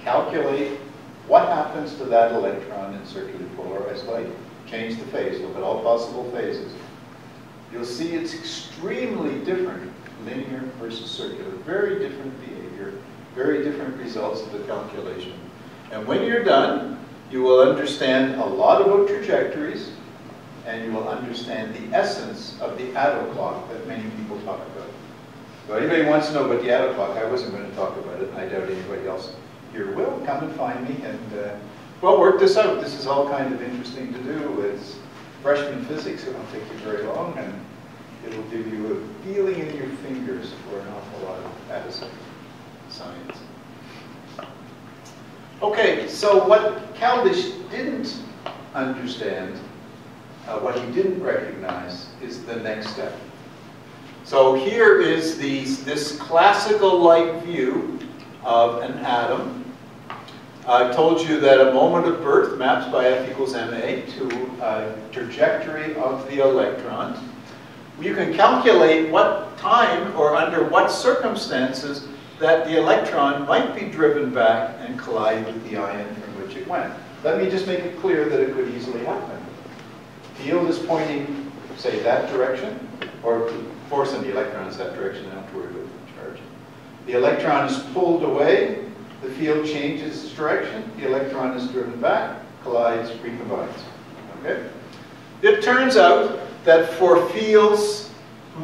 Calculate what happens to that electron in circularly polarized light. Change the phase, look at all possible phases. You'll see it's extremely different, linear versus circular. Very different behavior, very different results of the calculation. And when you're done, you will understand a lot about trajectories, and you will understand the essence of the attoclock that many people talk about. So anybody wants to know about the attoclock, I wasn't going to talk about it, and I doubt anybody else here will. Come and find me, and uh, well, work this out. This is all kind of interesting to do. It's freshman physics. It won't take you very long, and it'll give you a feeling in your fingers for an awful lot of attosecond science. Okay, so what Keldysh didn't understand, uh, what he didn't recognize, is the next step. So here is the, this classical light view of an atom. I told you that a moment of birth maps by F equals ma to a trajectory of the electron. You can calculate what time or under what circumstances that the electron might be driven back and collide with the ion from which it went. Let me just make it clear that it could easily happen. Field is pointing, say, that direction, or force on the electron is that direction, don't to worry about the charge. The electron is pulled away, the field changes its direction, the electron is driven back, collides, recombines. Okay? It turns out that for fields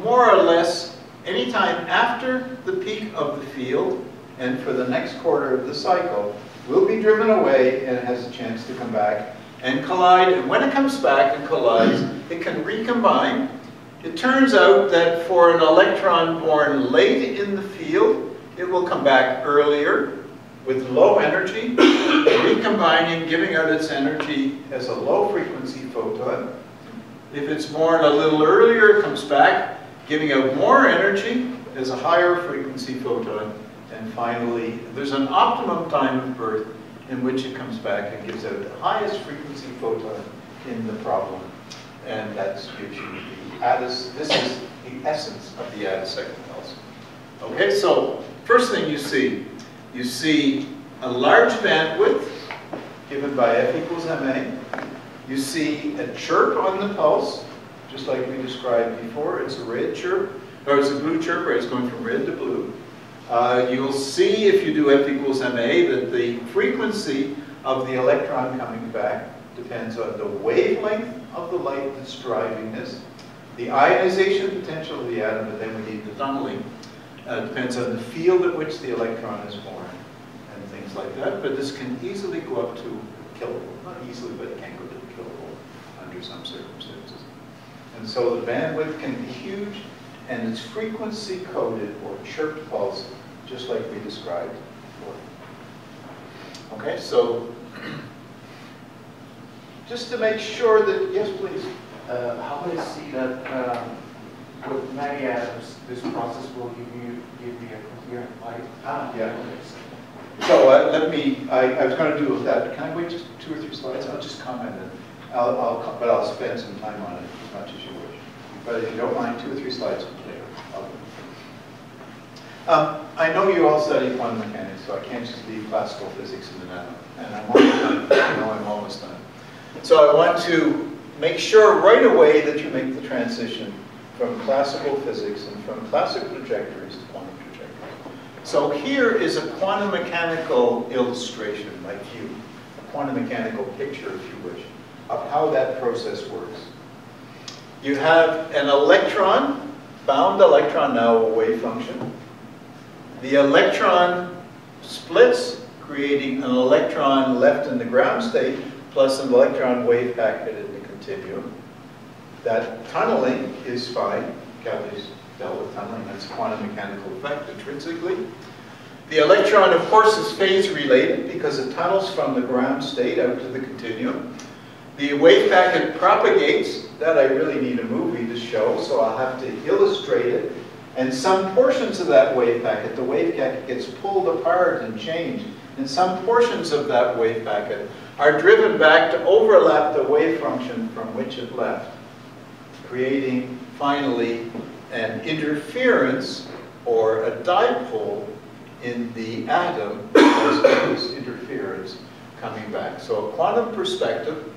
more or less anytime after the peak of the field and for the next quarter of the cycle, will be driven away and has a chance to come back and collide. And when it comes back and collides, it can recombine. It turns out that for an electron born late in the field, it will come back earlier with low energy, recombining, giving out its energy as a low frequency photon. If it's born a little earlier, it comes back, giving out more energy as a higher frequency photon. And finally, there's an optimum time of birth in which it comes back and gives out the highest frequency photon in the problem. And that gives you the attest, this is the essence of the attosecond pulse. Okay, so first thing you see, you see a large bandwidth given by F equals ma. You see a chirp on the pulse, just like we described before. It's a red chirp, or it's a blue chirp, right? It's going from red to blue. Uh, you'll see if you do F equals ma that the frequency of the electron coming back depends on the wavelength of the light that's driving this, the ionization potential of the atom, but then we need the tunneling. Uh, depends on the field at which the electron is born and things like that. But this can easily go up to kilovolt. Not easily, but it can go to kilovolt under some circumstances. And so the bandwidth can be huge and it's frequency coded or chirped pulse, just like we described before. Okay, so just to make sure that, yes, please. Uh, How do I see that um, with many atoms, this process will give you, give me a coherent light? Ah, yeah. So uh, let me, I, I was going to do with that. Can I wait just two or three slides? I'll just comment it. I'll, I'll, but I'll spend some time on it as much as you wish. But if you don't mind, two or three slides later. Um, I know you all study quantum mechanics, so I can't just leave classical physics in the atom. And I'm almost done. I know I'm almost done. So I want to make sure right away that you make the transition from classical physics and from classical trajectories to quantum trajectories. So here is a quantum mechanical illustration, like you, a quantum mechanical picture, if you wish, of how that process works. You have an electron, bound electron, now a wave function. The electron splits, creating an electron left in the ground state, plus an electron wave packet in the continuum. That tunneling is fine. Cavity's dealt with tunneling. That's a quantum mechanical effect intrinsically. The electron, of course, is phase related because it tunnels from the ground state out to the continuum. The wave packet propagates. That I really need a movie to show, so I'll have to illustrate it. And some portions of that wave packet, the wave packet gets pulled apart and changed. And some portions of that wave packet are driven back to overlap the wave function from which it left, creating finally an interference or a dipole in the atom as interference coming back. So a quantum perspective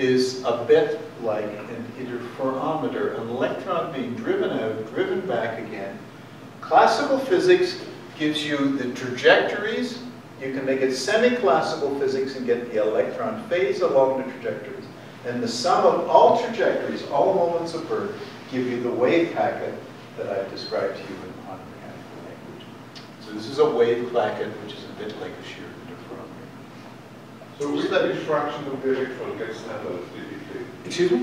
is a bit like an interferometer, an electron being driven out, driven back again. Classical physics gives you the trajectories. You can make it semi-classical physics and get the electron phase along the trajectories. And the sum of all trajectories, all moments of birth, give you the wave packet that I've described to you in quantum mechanical language. So this is a wave packet, which is a bit like a So which, which fraction of the electron gets scattered typically? Excuse me?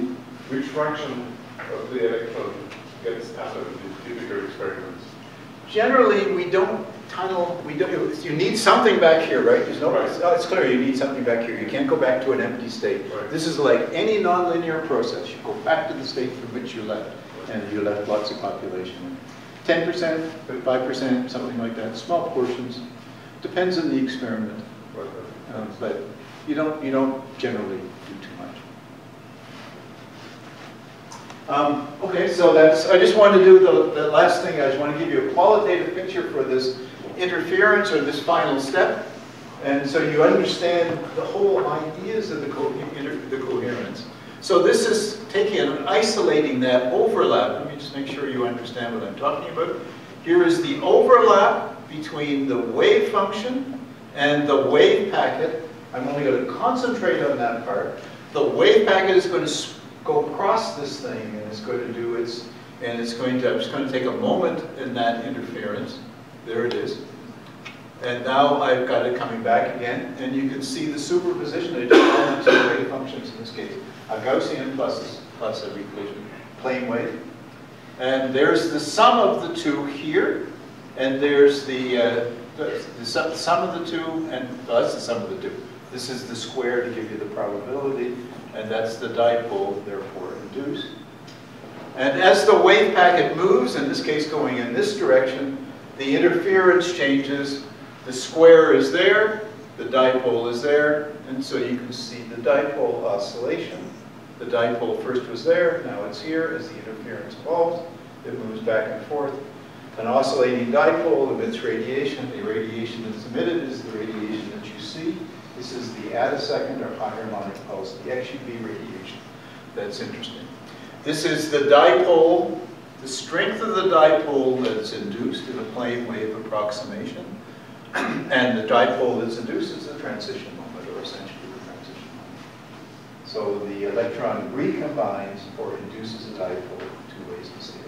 Which fraction of the electron gets scattered in typical experiments? Generally, we don't tunnel, we don't, you need something back here, right? There's no, Right. it's, oh, it's clear, you need something back here. You can't go back to an empty state. Right. This is like any nonlinear process. You go back to the state from which you left, and you left lots of population. Ten percent, five percent, something like that, small portions. Depends on the experiment, uh, but you don't, you don't generally do too much. Um, Okay, so that's, I just wanted to do the, the last thing, I just want to give you a qualitative picture for this interference or this final step. And so you understand the whole ideas of the, co the coherence. So this is taking and isolating that overlap. Let me just make sure you understand what I'm talking about. Here is the overlap between the wave function and the wave packet. I'm only going to concentrate on that part. The wave packet is going to go across this thing and it's going to do its, and it's going to, I'm just going to take a moment in that interference. There it is. And now I've got it coming back again, and you can see the superposition of two wave functions in this case. A Gaussian plus, plus a recollision plane wave. And there's the sum of the two here, and there's the, uh, the the sum sum of the two, and, well, that's the sum of the two. This is the square to give you the probability, and that's the dipole, therefore induced. And as the wave packet moves, in this case going in this direction, the interference changes, the square is there, the dipole is there, and so you can see the dipole oscillation. The dipole first was there, now it's here. As the interference evolves, it moves back and forth. An oscillating dipole emits radiation. The radiation that's emitted is the radiation. This is the attosecond or higher harmonic pulse, the XUV radiation. That's interesting. This is the dipole, the strength of the dipole that's induced in a plane wave approximation. And the dipole that's induced is the transition moment, or essentially the transition moment. So the electron recombines or induces a dipole two ways to see it.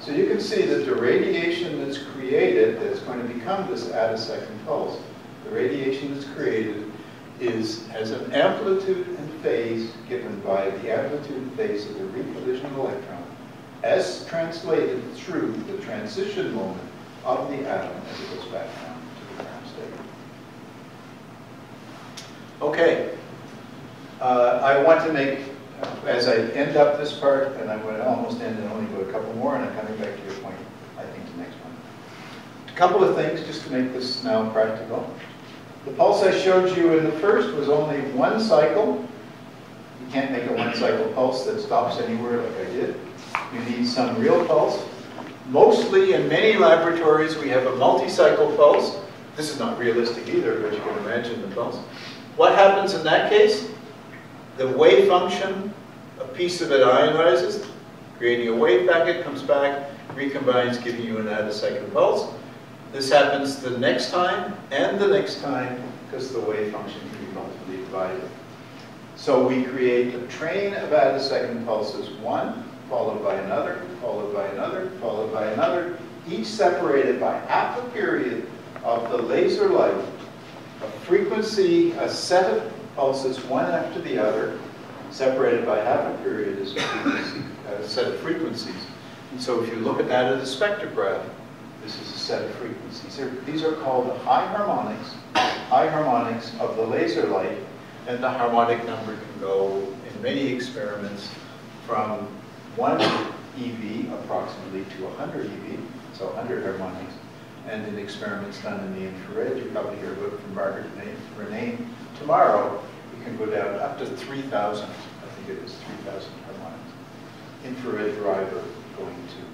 So you can see that the radiation that's created, that's going to become this attosecond pulse, the radiation that's created is, has an amplitude and phase given by the amplitude and phase of the recollision electron as translated through the transition moment of the atom as it goes back down to the ground state. Okay. Uh, I want to make, as I end up this part, and I'm going to almost end and only go a couple more, and I'm coming back to your point, I think, the next one. A couple of things just to make this now practical. The pulse I showed you in the first was only one cycle. You can't make a one-cycle pulse that stops anywhere like I did. You need some real pulse. Mostly in many laboratories, we have a multi-cycle pulse. This is not realistic either, but you can imagine the pulse. What happens in that case? The wave function, a piece of it ionizes, creating a wave packet, comes back, recombines, giving you an attosecond pulse. This happens the next time and the next time because the wave function can be multiply divided. So we create a train of attosecond pulses, one, followed by another, followed by another, followed by another, each separated by half a period of the laser light, a frequency, a set of pulses, one after the other, separated by half a period is a, a set of frequencies. And so if you look at that as a spectrograph, this is a set of frequencies. They're- These are called the high harmonics, high harmonics of the laser light, and the harmonic number can go in many experiments from 1 EV approximately to 100 EV, so 100 harmonics. And in experiments done in the infrared, you probably hear about from Margaret Murnane- tomorrow, you can go down up to 3,000, I think it is 3,000 harmonics. Infrared driver going to.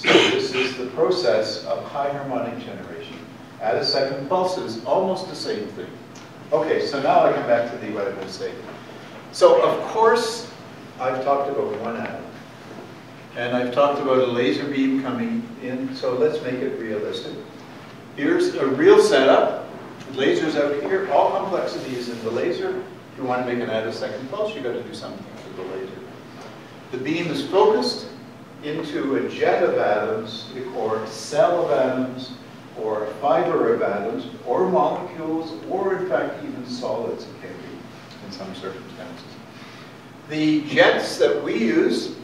So this is the process of high harmonic generation. Attosecond pulse pulses, almost the same thing. Okay, so now I come back to the what I'm going to say. So of course, I've talked about one atom. And I've talked about a laser beam coming in, so let's make it realistic. Here's a real setup. Lasers out here, all complexity is in the laser. If you want to make an attosecond pulse, you've got to do something to the laser. The beam is focused into a jet of atoms, or a cell of atoms, or a fiber of atoms, or molecules, or in fact even solids it can be in some circumstances. The jets that we use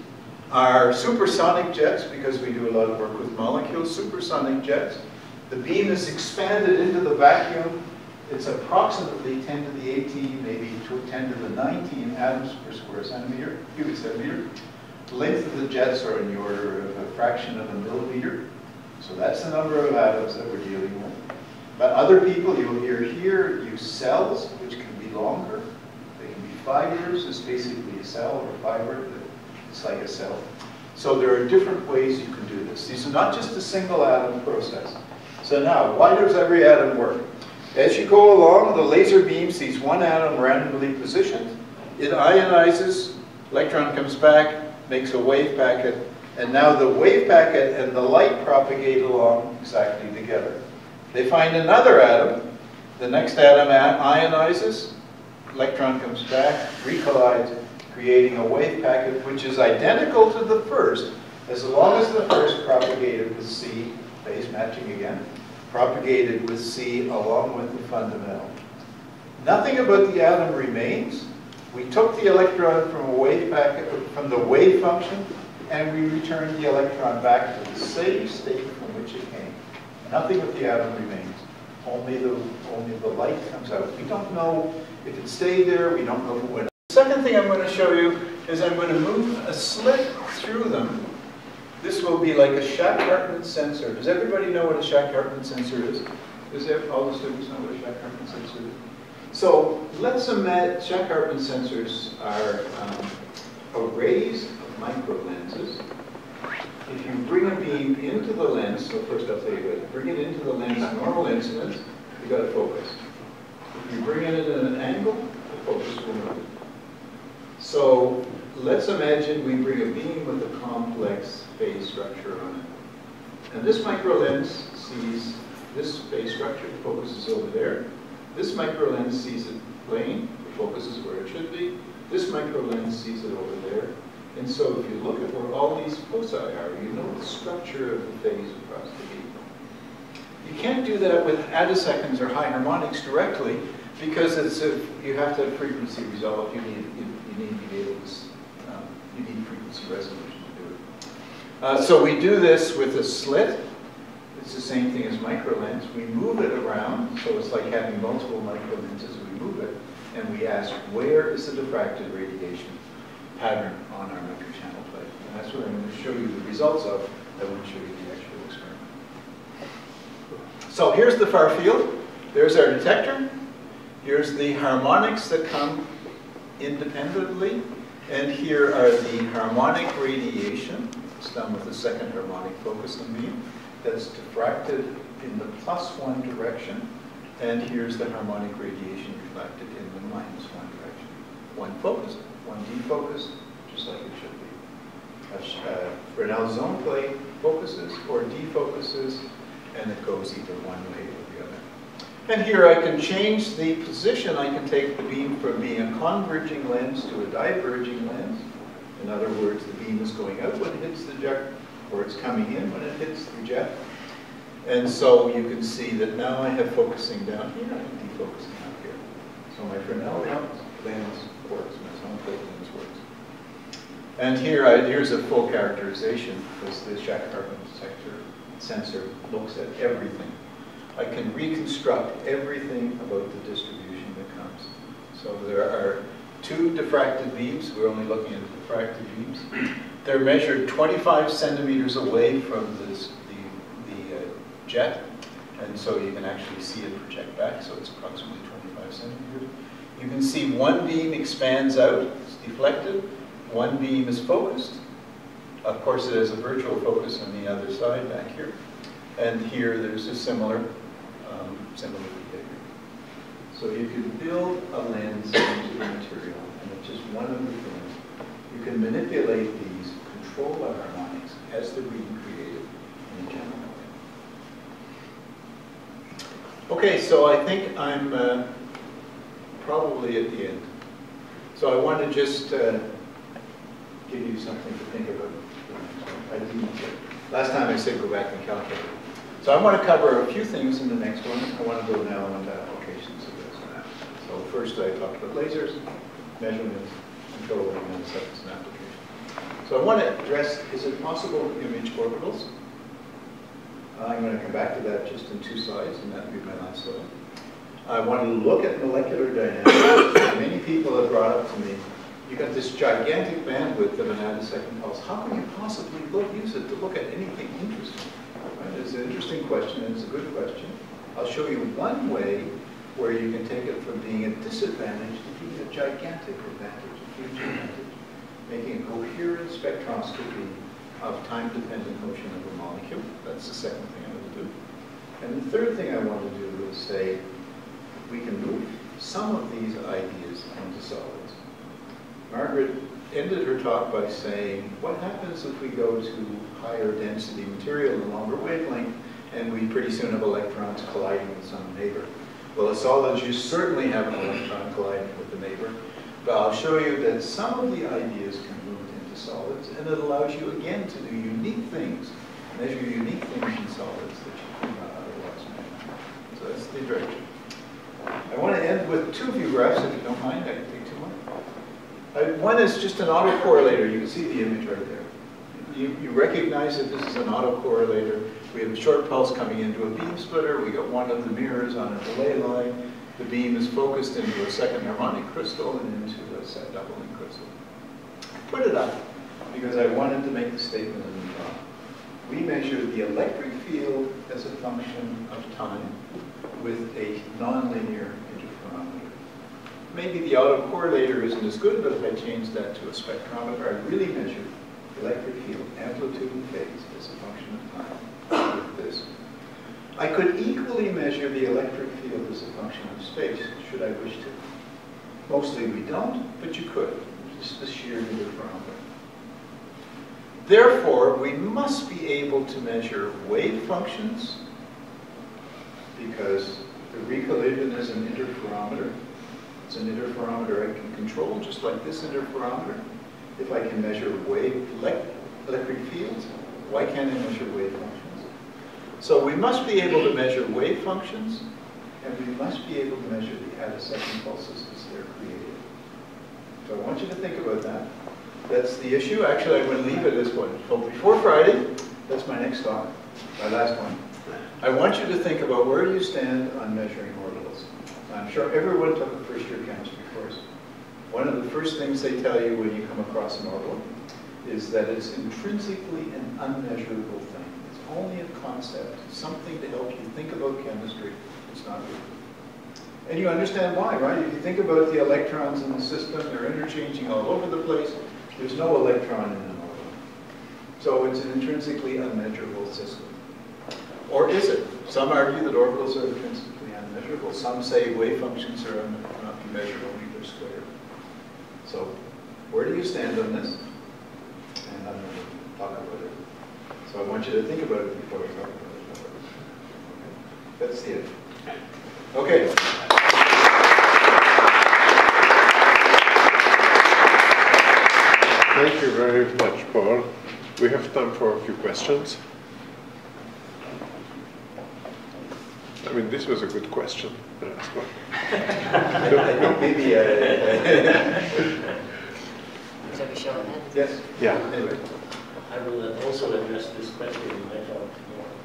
are supersonic jets because we do a lot of work with molecules, supersonic jets. The beam is expanded into the vacuum. It's approximately 10 to the 18, maybe to 10 to the 19 atoms per square centimeter, cubic centimeter. The length of the jets are in the order of a fraction of a millimeter. So that's the number of atoms that we're dealing with. But other people you'll hear here use cells, which can be longer. They can be fibers. It's basically a cell or a fiber. It's like a cell. So there are different ways you can do this. These are not just a single atom process. So now, why does every atom work? As you go along, the laser beam sees one atom randomly positioned. It ionizes, electron comes back, makes a wave packet, and now the wave packet and the light propagate along exactly together. They find another atom, the next atom ionizes, electron comes back, recollides, creating a wave packet which is identical to the first, as long as the first propagated with C, phase matching again, propagated with C along with the fundamental. Nothing about the atom remains. We took the electron from wave packet, from the wave function, and we returned the electron back to the same state from which it came. Nothing of the atom remains. Only the, only the light comes out. We don't know if it stayed there, we don't know if went. Second thing I'm going to show you is I'm going to move a slit through them. This will be like a Shack-Hartmann sensor. Does everybody know what a Shack-Hartmann sensor is? Does ev- all the students know what a Shack-Hartmann sensor is? So let's imagine Shack-Hartmann sensors are um, arrays of micro lenses. If you bring a beam into the lens, so first I'll tell you what, bring it into the lens, normal incidence, you got it focus. If you bring it at an angle, the focus will move. So let's imagine we bring a beam with a complex phase structure on it. And this micro lens sees this phase structure, focuses over there. This micro lens sees it plane, the focus is where it should be. This micro lens sees it over there. And so if you look at where all these foci are, you know the structure of the phase across the beam. You can't do that with attoseconds or high harmonics directly because it's a, you have to have frequency resolve. You need, you, you need to be able to, um, you need frequency resolution to do it. Uh, so we do this with a slit. It's the same thing as micro lens. We move it around, so it's like having multiple micro lenses. We move it, and we ask, where is the diffracted radiation pattern on our microchannel plate? And that's what I'm going to show you the results of. I won't show you the actual experiment. So here's the far field. There's our detector. Here's the harmonics that come independently. And here are the harmonic radiation. It's done with the second harmonic focus on beam. That's diffracted in the plus one direction. And here's the harmonic radiation reflected in the minus one direction. One focused, one defocused, just like it should be. A uh, Fresnel zone plate focuses or defocuses, and it goes either one way or the other. And here I can change the position. I can take the beam from being a converging lens to a diverging lens. In other words, the beam is going out when it hits the or it's coming in when it hits the jet. And so you can see that now I have focusing down here and defocusing out here. So my Fresnel lens works, my zone lens works. And here, I, here's a full characterization, because the Shack-Hartmann sector sensor looks at everything. I can reconstruct everything about the distribution that comes. So there are two diffracted beams, we're only looking at diffracted beams. They're measured 25 centimeters away from this, the, the uh, jet, and so you can actually see it project back, so it's approximately 25 centimeters. You can see one beam expands out, it's deflected, one beam is focused. Of course, it has a virtual focus on the other side back here. And here, there's a similar, um, similar behavior. So if you can build a lens into the material, and it's just one of the things. You can manipulate these, control the harmonics as they're being created in general. Okay, so I think I'm uh, probably at the end. So I want to just uh, give you something to think about. I didn't, last time I said go back and calculate. So I want to cover a few things in the next one. I want to go now into applications of this. So first I talked about lasers, measurements, control, and then substance and application. So I want to address, is it possible to image orbitals? I'm going to come back to that just in two slides, and that'll be my last slide. I want to look at molecular dynamics. Many people have brought up to me, you've got this gigantic bandwidth of an attosecond pulse. How can you possibly look, use it to look at anything interesting? Right? It's an interesting question, and it's a good question. I'll show you one way where you can take it from being a disadvantage to being a gigantic advantage, a huge advantage, making a coherent spectroscopy of time-dependent motion of a molecule. That's the second thing I want to do. And the third thing I want to do is say, we can move some of these ideas into solids. Margaret ended her talk by saying, what happens if we go to higher density material and longer wavelength, and we pretty soon have electrons colliding with some neighbor? Well, a solid, you certainly have an electron colliding with the neighbor, but I'll show you that some of the ideas can move into solids, and it allows you, again, to do unique things, measure unique things in solids that you cannot otherwise measure. So that's the direction. I want to end with two view graphs, if you don't mind, I can take two more. Uh, One is just an autocorrelator, you can see the image right there. You, you recognize that this is an autocorrelator. We have a short pulse coming into a beam splitter, we got one of the mirrors on a delay line. The beam is focused into a second harmonic crystal and into a set doubling crystal. I Put it up, because I wanted to make the statement in the talk. We measure the electric field as a function of time with a nonlinear interferometer. Maybe the autocorrelator isn't as good, but if I change that to a spectrometer, I really measure the electric field, amplitude and phase as a function of time. I could equally measure the electric field as a function of space, should I wish to. Mostly we don't, but you could, just the shear interferometer. Therefore, we must be able to measure wave functions because the recollision is an interferometer. It's an interferometer I can control, just like this interferometer. If I can measure wave electric fields, why can't I measure wave functions? So we must be able to measure wave functions, and we must be able to measure the attosecond pulses as they're created. So I want you to think about that. That's the issue. Actually, I'm going to leave it as one. So before Friday, that's my next talk, my last one. I want you to think about where you stand on measuring orbitals. I'm sure everyone took a first year chemistry course. One of the first things they tell you when you come across an orbital is that it's intrinsically an unmeasurable thing. Only a concept, something to help you think about chemistry. It's not real. And you understand why, right? If you think about the electrons in the system, they're interchanging all over the place. There's no electron in an orbital. So it's an intrinsically unmeasurable system. Or is it? Some argue that orbitals are intrinsically unmeasurable. Some say wave functions are measured, only they're squared. So where do you stand on this? And I'm going to talk about it. So I want you to think about it before we talk about it. Okay? That's the it. Okay. Thank you very much, Paul. We have time for a few questions. I mean, this was a good question, the last. I think maybe, uh, Shall we show of hands? yes, Yeah. anyway. I will also address this question in my talk.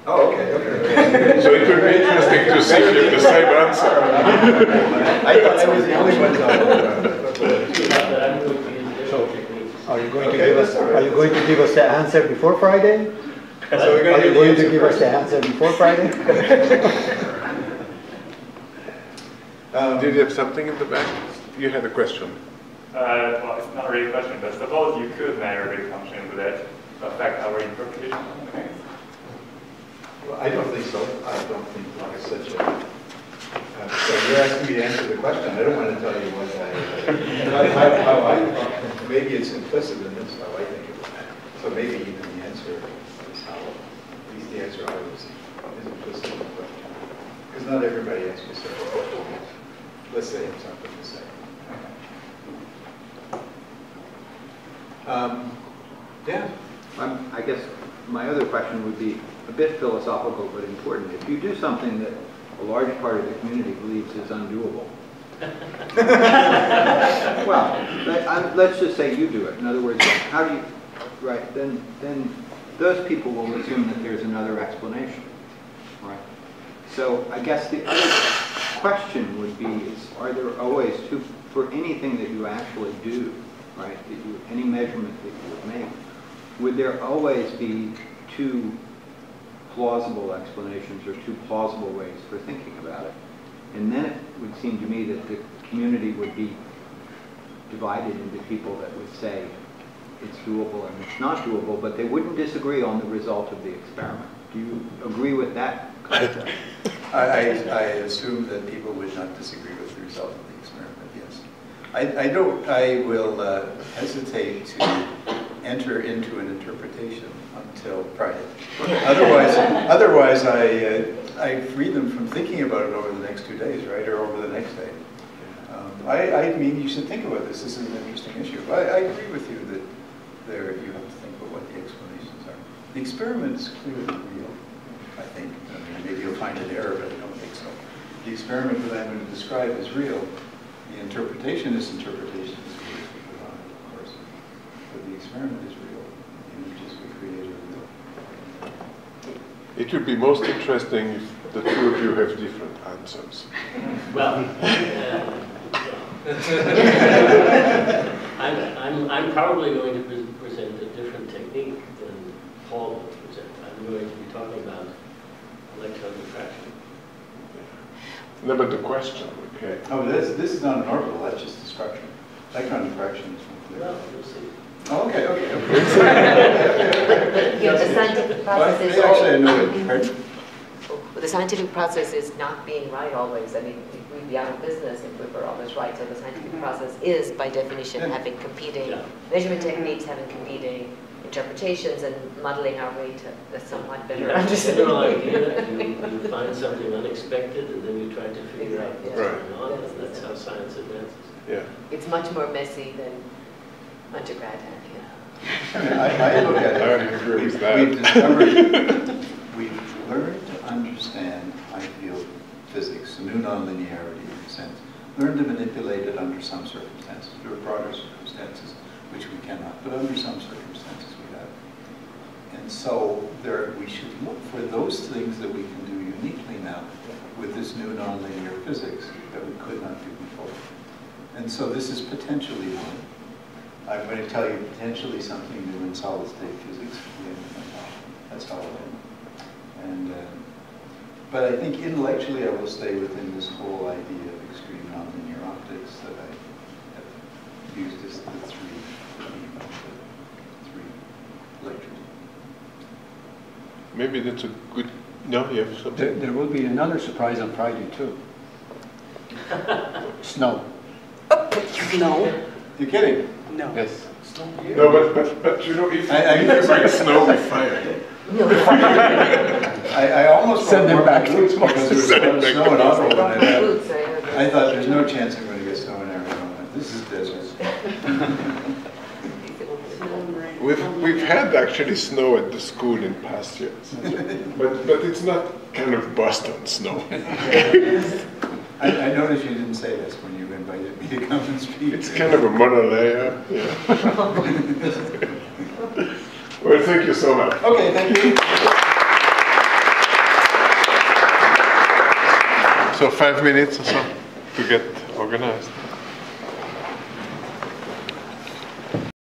Oh, okay, okay. So it will be interesting to see if you have the same answer. I thought I was the only one talking about it. But I'm going to use different techniques. Are you going to give us, that's all right. are you going to give us the answer before Friday? So we're Are gonna you going to give us the answer answer before Friday? first. Um, Did you have something in the back? You had a question. Uh, well, it's not really a question, but suppose you could measure wave function, with that affect our interpretation of things? Well, I don't think so. I don't think it's such a, uh, so you're asking me to answer the question. I don't want to tell you what I, how, how I, maybe it's implicit in this, how I think of it. So maybe even the answer is how, at least the answer I would see is implicit in the question. Because not everybody answers certain questions. Let's say it's something to say. Um, Dan? Um, I guess my other question would be a bit philosophical but important. If you do something that a large part of the community believes is undoable, well, I- let's just say you do it. In other words, how do you, right, then, then those people will assume that there's another explanation, right? So I guess the other question would be is, are there always two, for anything that you actually do, right, that you, any measurement that you would make, would there always be two plausible explanations or two plausible ways for thinking about it? And then it would seem to me that the community would be divided into people that would say it's doable and it's not doable, but they wouldn't disagree on the result of the experiment. Do you agree with that concept? I, I I assume that people would not disagree with the result of the experiment, yes. I, I don't, I will uh, hesitate to enter into an interpretation until Friday. Otherwise, otherwise I, uh, I free them from thinking about it over the next two days, right, or over the next day. Um, I, I mean, you should think about this, this is an interesting issue. I, I agree with you that there, you have to think about what the explanations are. The experiment is clearly real, I think. I mean, maybe you'll find an error, but I don't think so. the experiment that I'm going to describe is real. The interpretation is interpretation as we put on it, of course. But the experiment is real. The images we create are real. It would be most interesting if the two of you have different answers. Well, uh, I'm, I'm, I'm probably going to present a different technique than Paul will present. I'm going to be talking about electron diffraction. No, but the question, okay. Oh, but this, this is not an orbital, that's just destruction. Electron diffraction is more clear. Well, you'll see. Oh, okay, okay, okay. You know, the scientific process is. Actually, I know it, mm-hmm. pardon? Well, The scientific process is not being right always. I mean, we'd be out of business if we were always right. So the scientific mm-hmm. process is, by definition, Yeah. having competing Yeah. measurement techniques, having competing interpretations, and muddling our way to a somewhat You better have a general understanding. idea, you, you find something unexpected, and then you try to figure out what's Right. going on, and that's how science advances. Yeah. It's much more messy than undergrad had, yeah. I I, look at it. I agree with we've- that. We've discovered, we've learned to understand, I feel, physics, new nonlinearity in a sense. Learned to manipulate it under some circumstances. There are broader circumstances which we cannot, but under some circumstances we have. And so there, we should look for those things that we can do uniquely now with this new nonlinear physics that we could not do before. And so this is potentially one. I'm going to tell you potentially something new in solid state physics. We haven't done that. That's how I am. And, uh, but I think intellectually I will stay within this whole idea of extreme nonlinear optics that I have used as the three, theme of the three lectures. Maybe that's a good, no, you have There, something? there will be another surprise on Friday too. Snow. No, You're kidding? No. Yes. No, but, but, but you know, if I- I- if you bring snow, we fire. I, I almost Send brought them back to boots because there was so Send them snow in Ottawa. and I thought- I. I thought, there's no chance I'm going to get snow in Arizona. This is desert. We've, we've had actually snow at the school in past years. But, but it's not kind of Boston snow. I, I noticed you didn't say this when you invited me to come and speak. It's kind of a monolayer, yeah. Well, thank you so much. Okay, thank you. So five minutes or so to get organized.